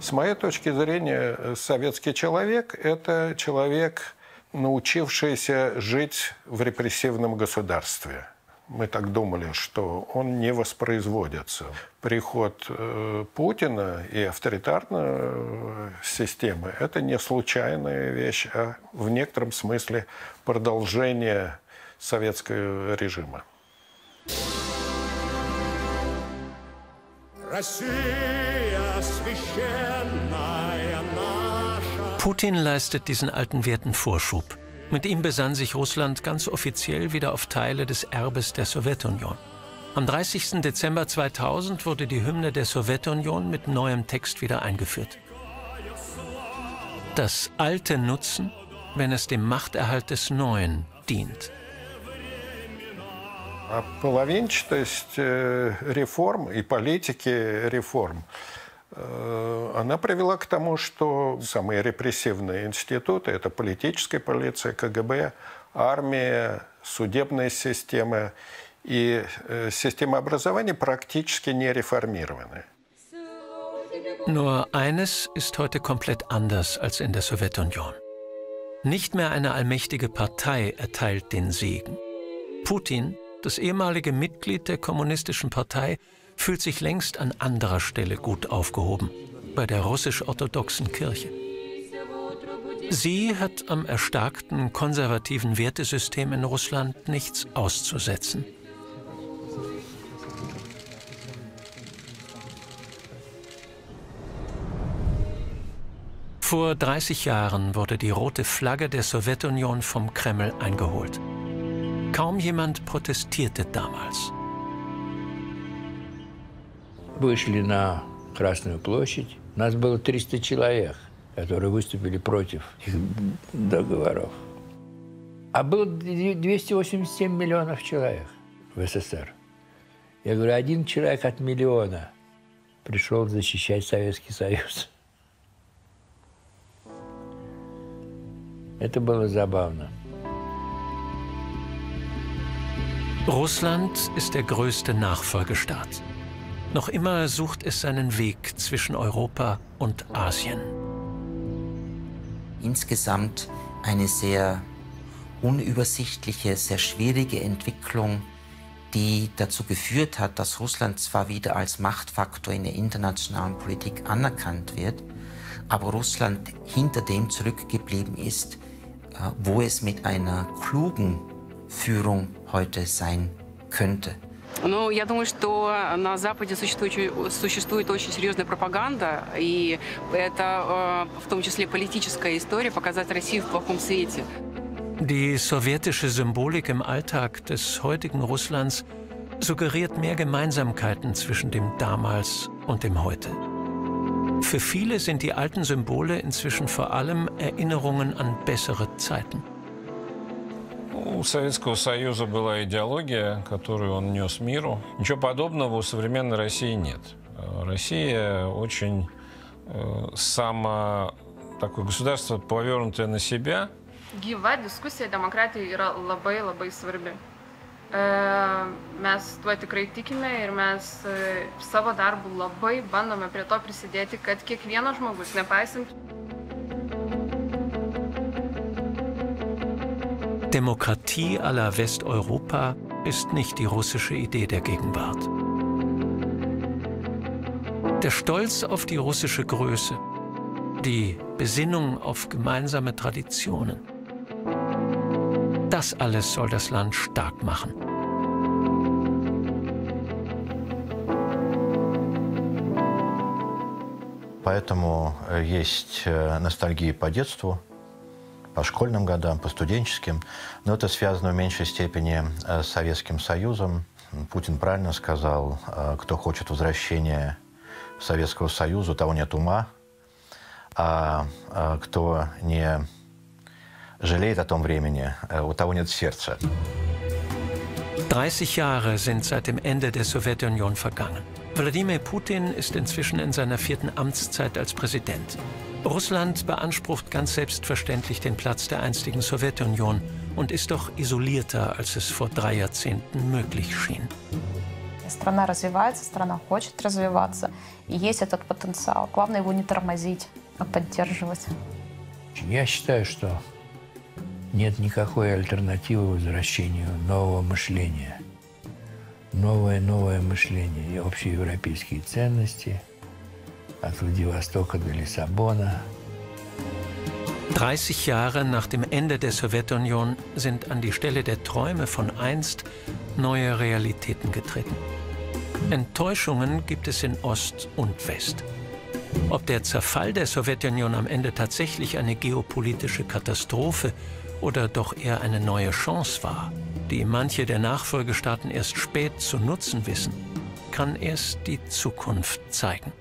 Speaker 20: С моей точки зрения, советский человек – это человек, научившийся жить в репрессивном государстве. Мы так думали, что он не воспроизводится. Приход э, Путина и авторитарной э, системы – это не случайная вещь, а в некотором смысле продолжение советского режима.
Speaker 1: Россия священная Putin leistet diesen alten Werten Vorschub. Mit ihm besann sich Russland ganz offiziell wieder auf Teile des Erbes der Sowjetunion. Am 30. Dezember 2000 wurde die Hymne der Sowjetunion mit neuem Text wieder eingeführt. Das Alte nutzen, wenn es dem Machterhalt des Neuen dient.
Speaker 20: А половинчатость э, реформ и политики реформ э, она привела к тому, что самые репрессивные институты – это политическая полиция, КГБ, армия, судебная система и э, система образования практически не реформированы.
Speaker 1: Nur eines ist heute komplett anders als in der Sowjetunion. Nicht mehr eine allmächtige Partei erteilt den Segen. Putin, das ehemalige Mitglied der Kommunistischen Partei, fühlt sich längst an anderer Stelle gut aufgehoben, bei der russisch-orthodoxen Kirche. Sie hat am erstarkten konservativen Wertesystem in Russland nichts auszusetzen. Vor 30 Jahren wurde die rote Flagge der Sowjetunion vom Kreml eingeholt. Kaum jemand protestierte damals.
Speaker 6: Вышли на Красную площадь. Нас было 300 человек, которые выступили против этих договоров. А было 287 миллионов человек в СССР. Я говорю, один человек от миллиона пришел защищать Советский Союз. Это было забавно.
Speaker 1: Russland ist der größte Nachfolgestaat. Noch immer sucht es seinen Weg zwischen Europa und Asien.
Speaker 15: Insgesamt eine sehr unübersichtliche, sehr schwierige Entwicklung, die dazu geführt hat, dass Russland zwar wieder als Machtfaktor in der internationalen Politik anerkannt wird, aber Russland hinter dem zurückgeblieben ist, äh, wo es mit einer klugen Führung heute sein könnte.
Speaker 22: Ну, я думаю, что на Западе существует, существует очень серьезная пропаганда, и это в том числе политическая история, показать Россию в плохом свете.
Speaker 1: Die sowjetische Symbolik im Alltag des heutigen Russlands suggeriert mehr Gemeinsamkeiten zwischen dem damals und dem heute. Für viele sind die alten Symbole inzwischen vor allem Erinnerungen an bessere Zeiten.
Speaker 18: У Советского Союза была идеология, которую он нес миру. Ничего подобного у современной России нет. Россия очень э, само такое государство, повернутое на себя.
Speaker 33: Gyva diskusija demokratija yra labai labai svarbi. Mes tuo tikrai tikime ir mes savo darbu labai bandome prie to prisidėti, kad kiekvienas žmogus, nepaisant.
Speaker 1: Demokratie aller Westeuropa ist nicht die russische Idee der Gegenwart. Der Stolz auf die russische Größe, die Besinnung auf gemeinsame Traditionen, das alles soll das Land stark machen.
Speaker 14: Поэтому есть ностальгия по детству, по школьным годам, по студенческим. Но это связано в меньшей степени с Советским Союзом. Путин правильно сказал, кто хочет возвращения Советского Союза, того нет ума, а кто не жалеет о том времени, у того нет сердца.
Speaker 1: 30 Jahre sind seit dem Ende der Sowjetunion vergangen. Wladimir Putin ist inzwischen in seiner vierten Amtszeit als Präsident. Russland beansprucht ganz selbstverständlich den Platz der einstigen Sowjetunion und ist doch isolierter, als es vor drei Jahrzehnten möglich schien.
Speaker 21: Страна развивается, страна хочет развиваться, и есть этот потенциал. Главное его не тормозить, а поддерживать.
Speaker 6: Я считаю, что нет никакой альтернативы возвращению нового мышления. Новое, новое мышление и общеевропейские ценности от Владивостока до Лиссабона.
Speaker 1: 30 Jahre nach dem Ende der Sowjetunion sind an die Stelle der Träume von einst neue Realitäten getreten. Enttäuschungen gibt es in Ost und West. Ob der Zerfall der Sowjetunion am Ende tatsächlich eine geopolitische Katastrophe oder doch eher eine neue Chance war, die manche der Nachfolgestaaten erst spät zu nutzen wissen, kann erst die Zukunft zeigen.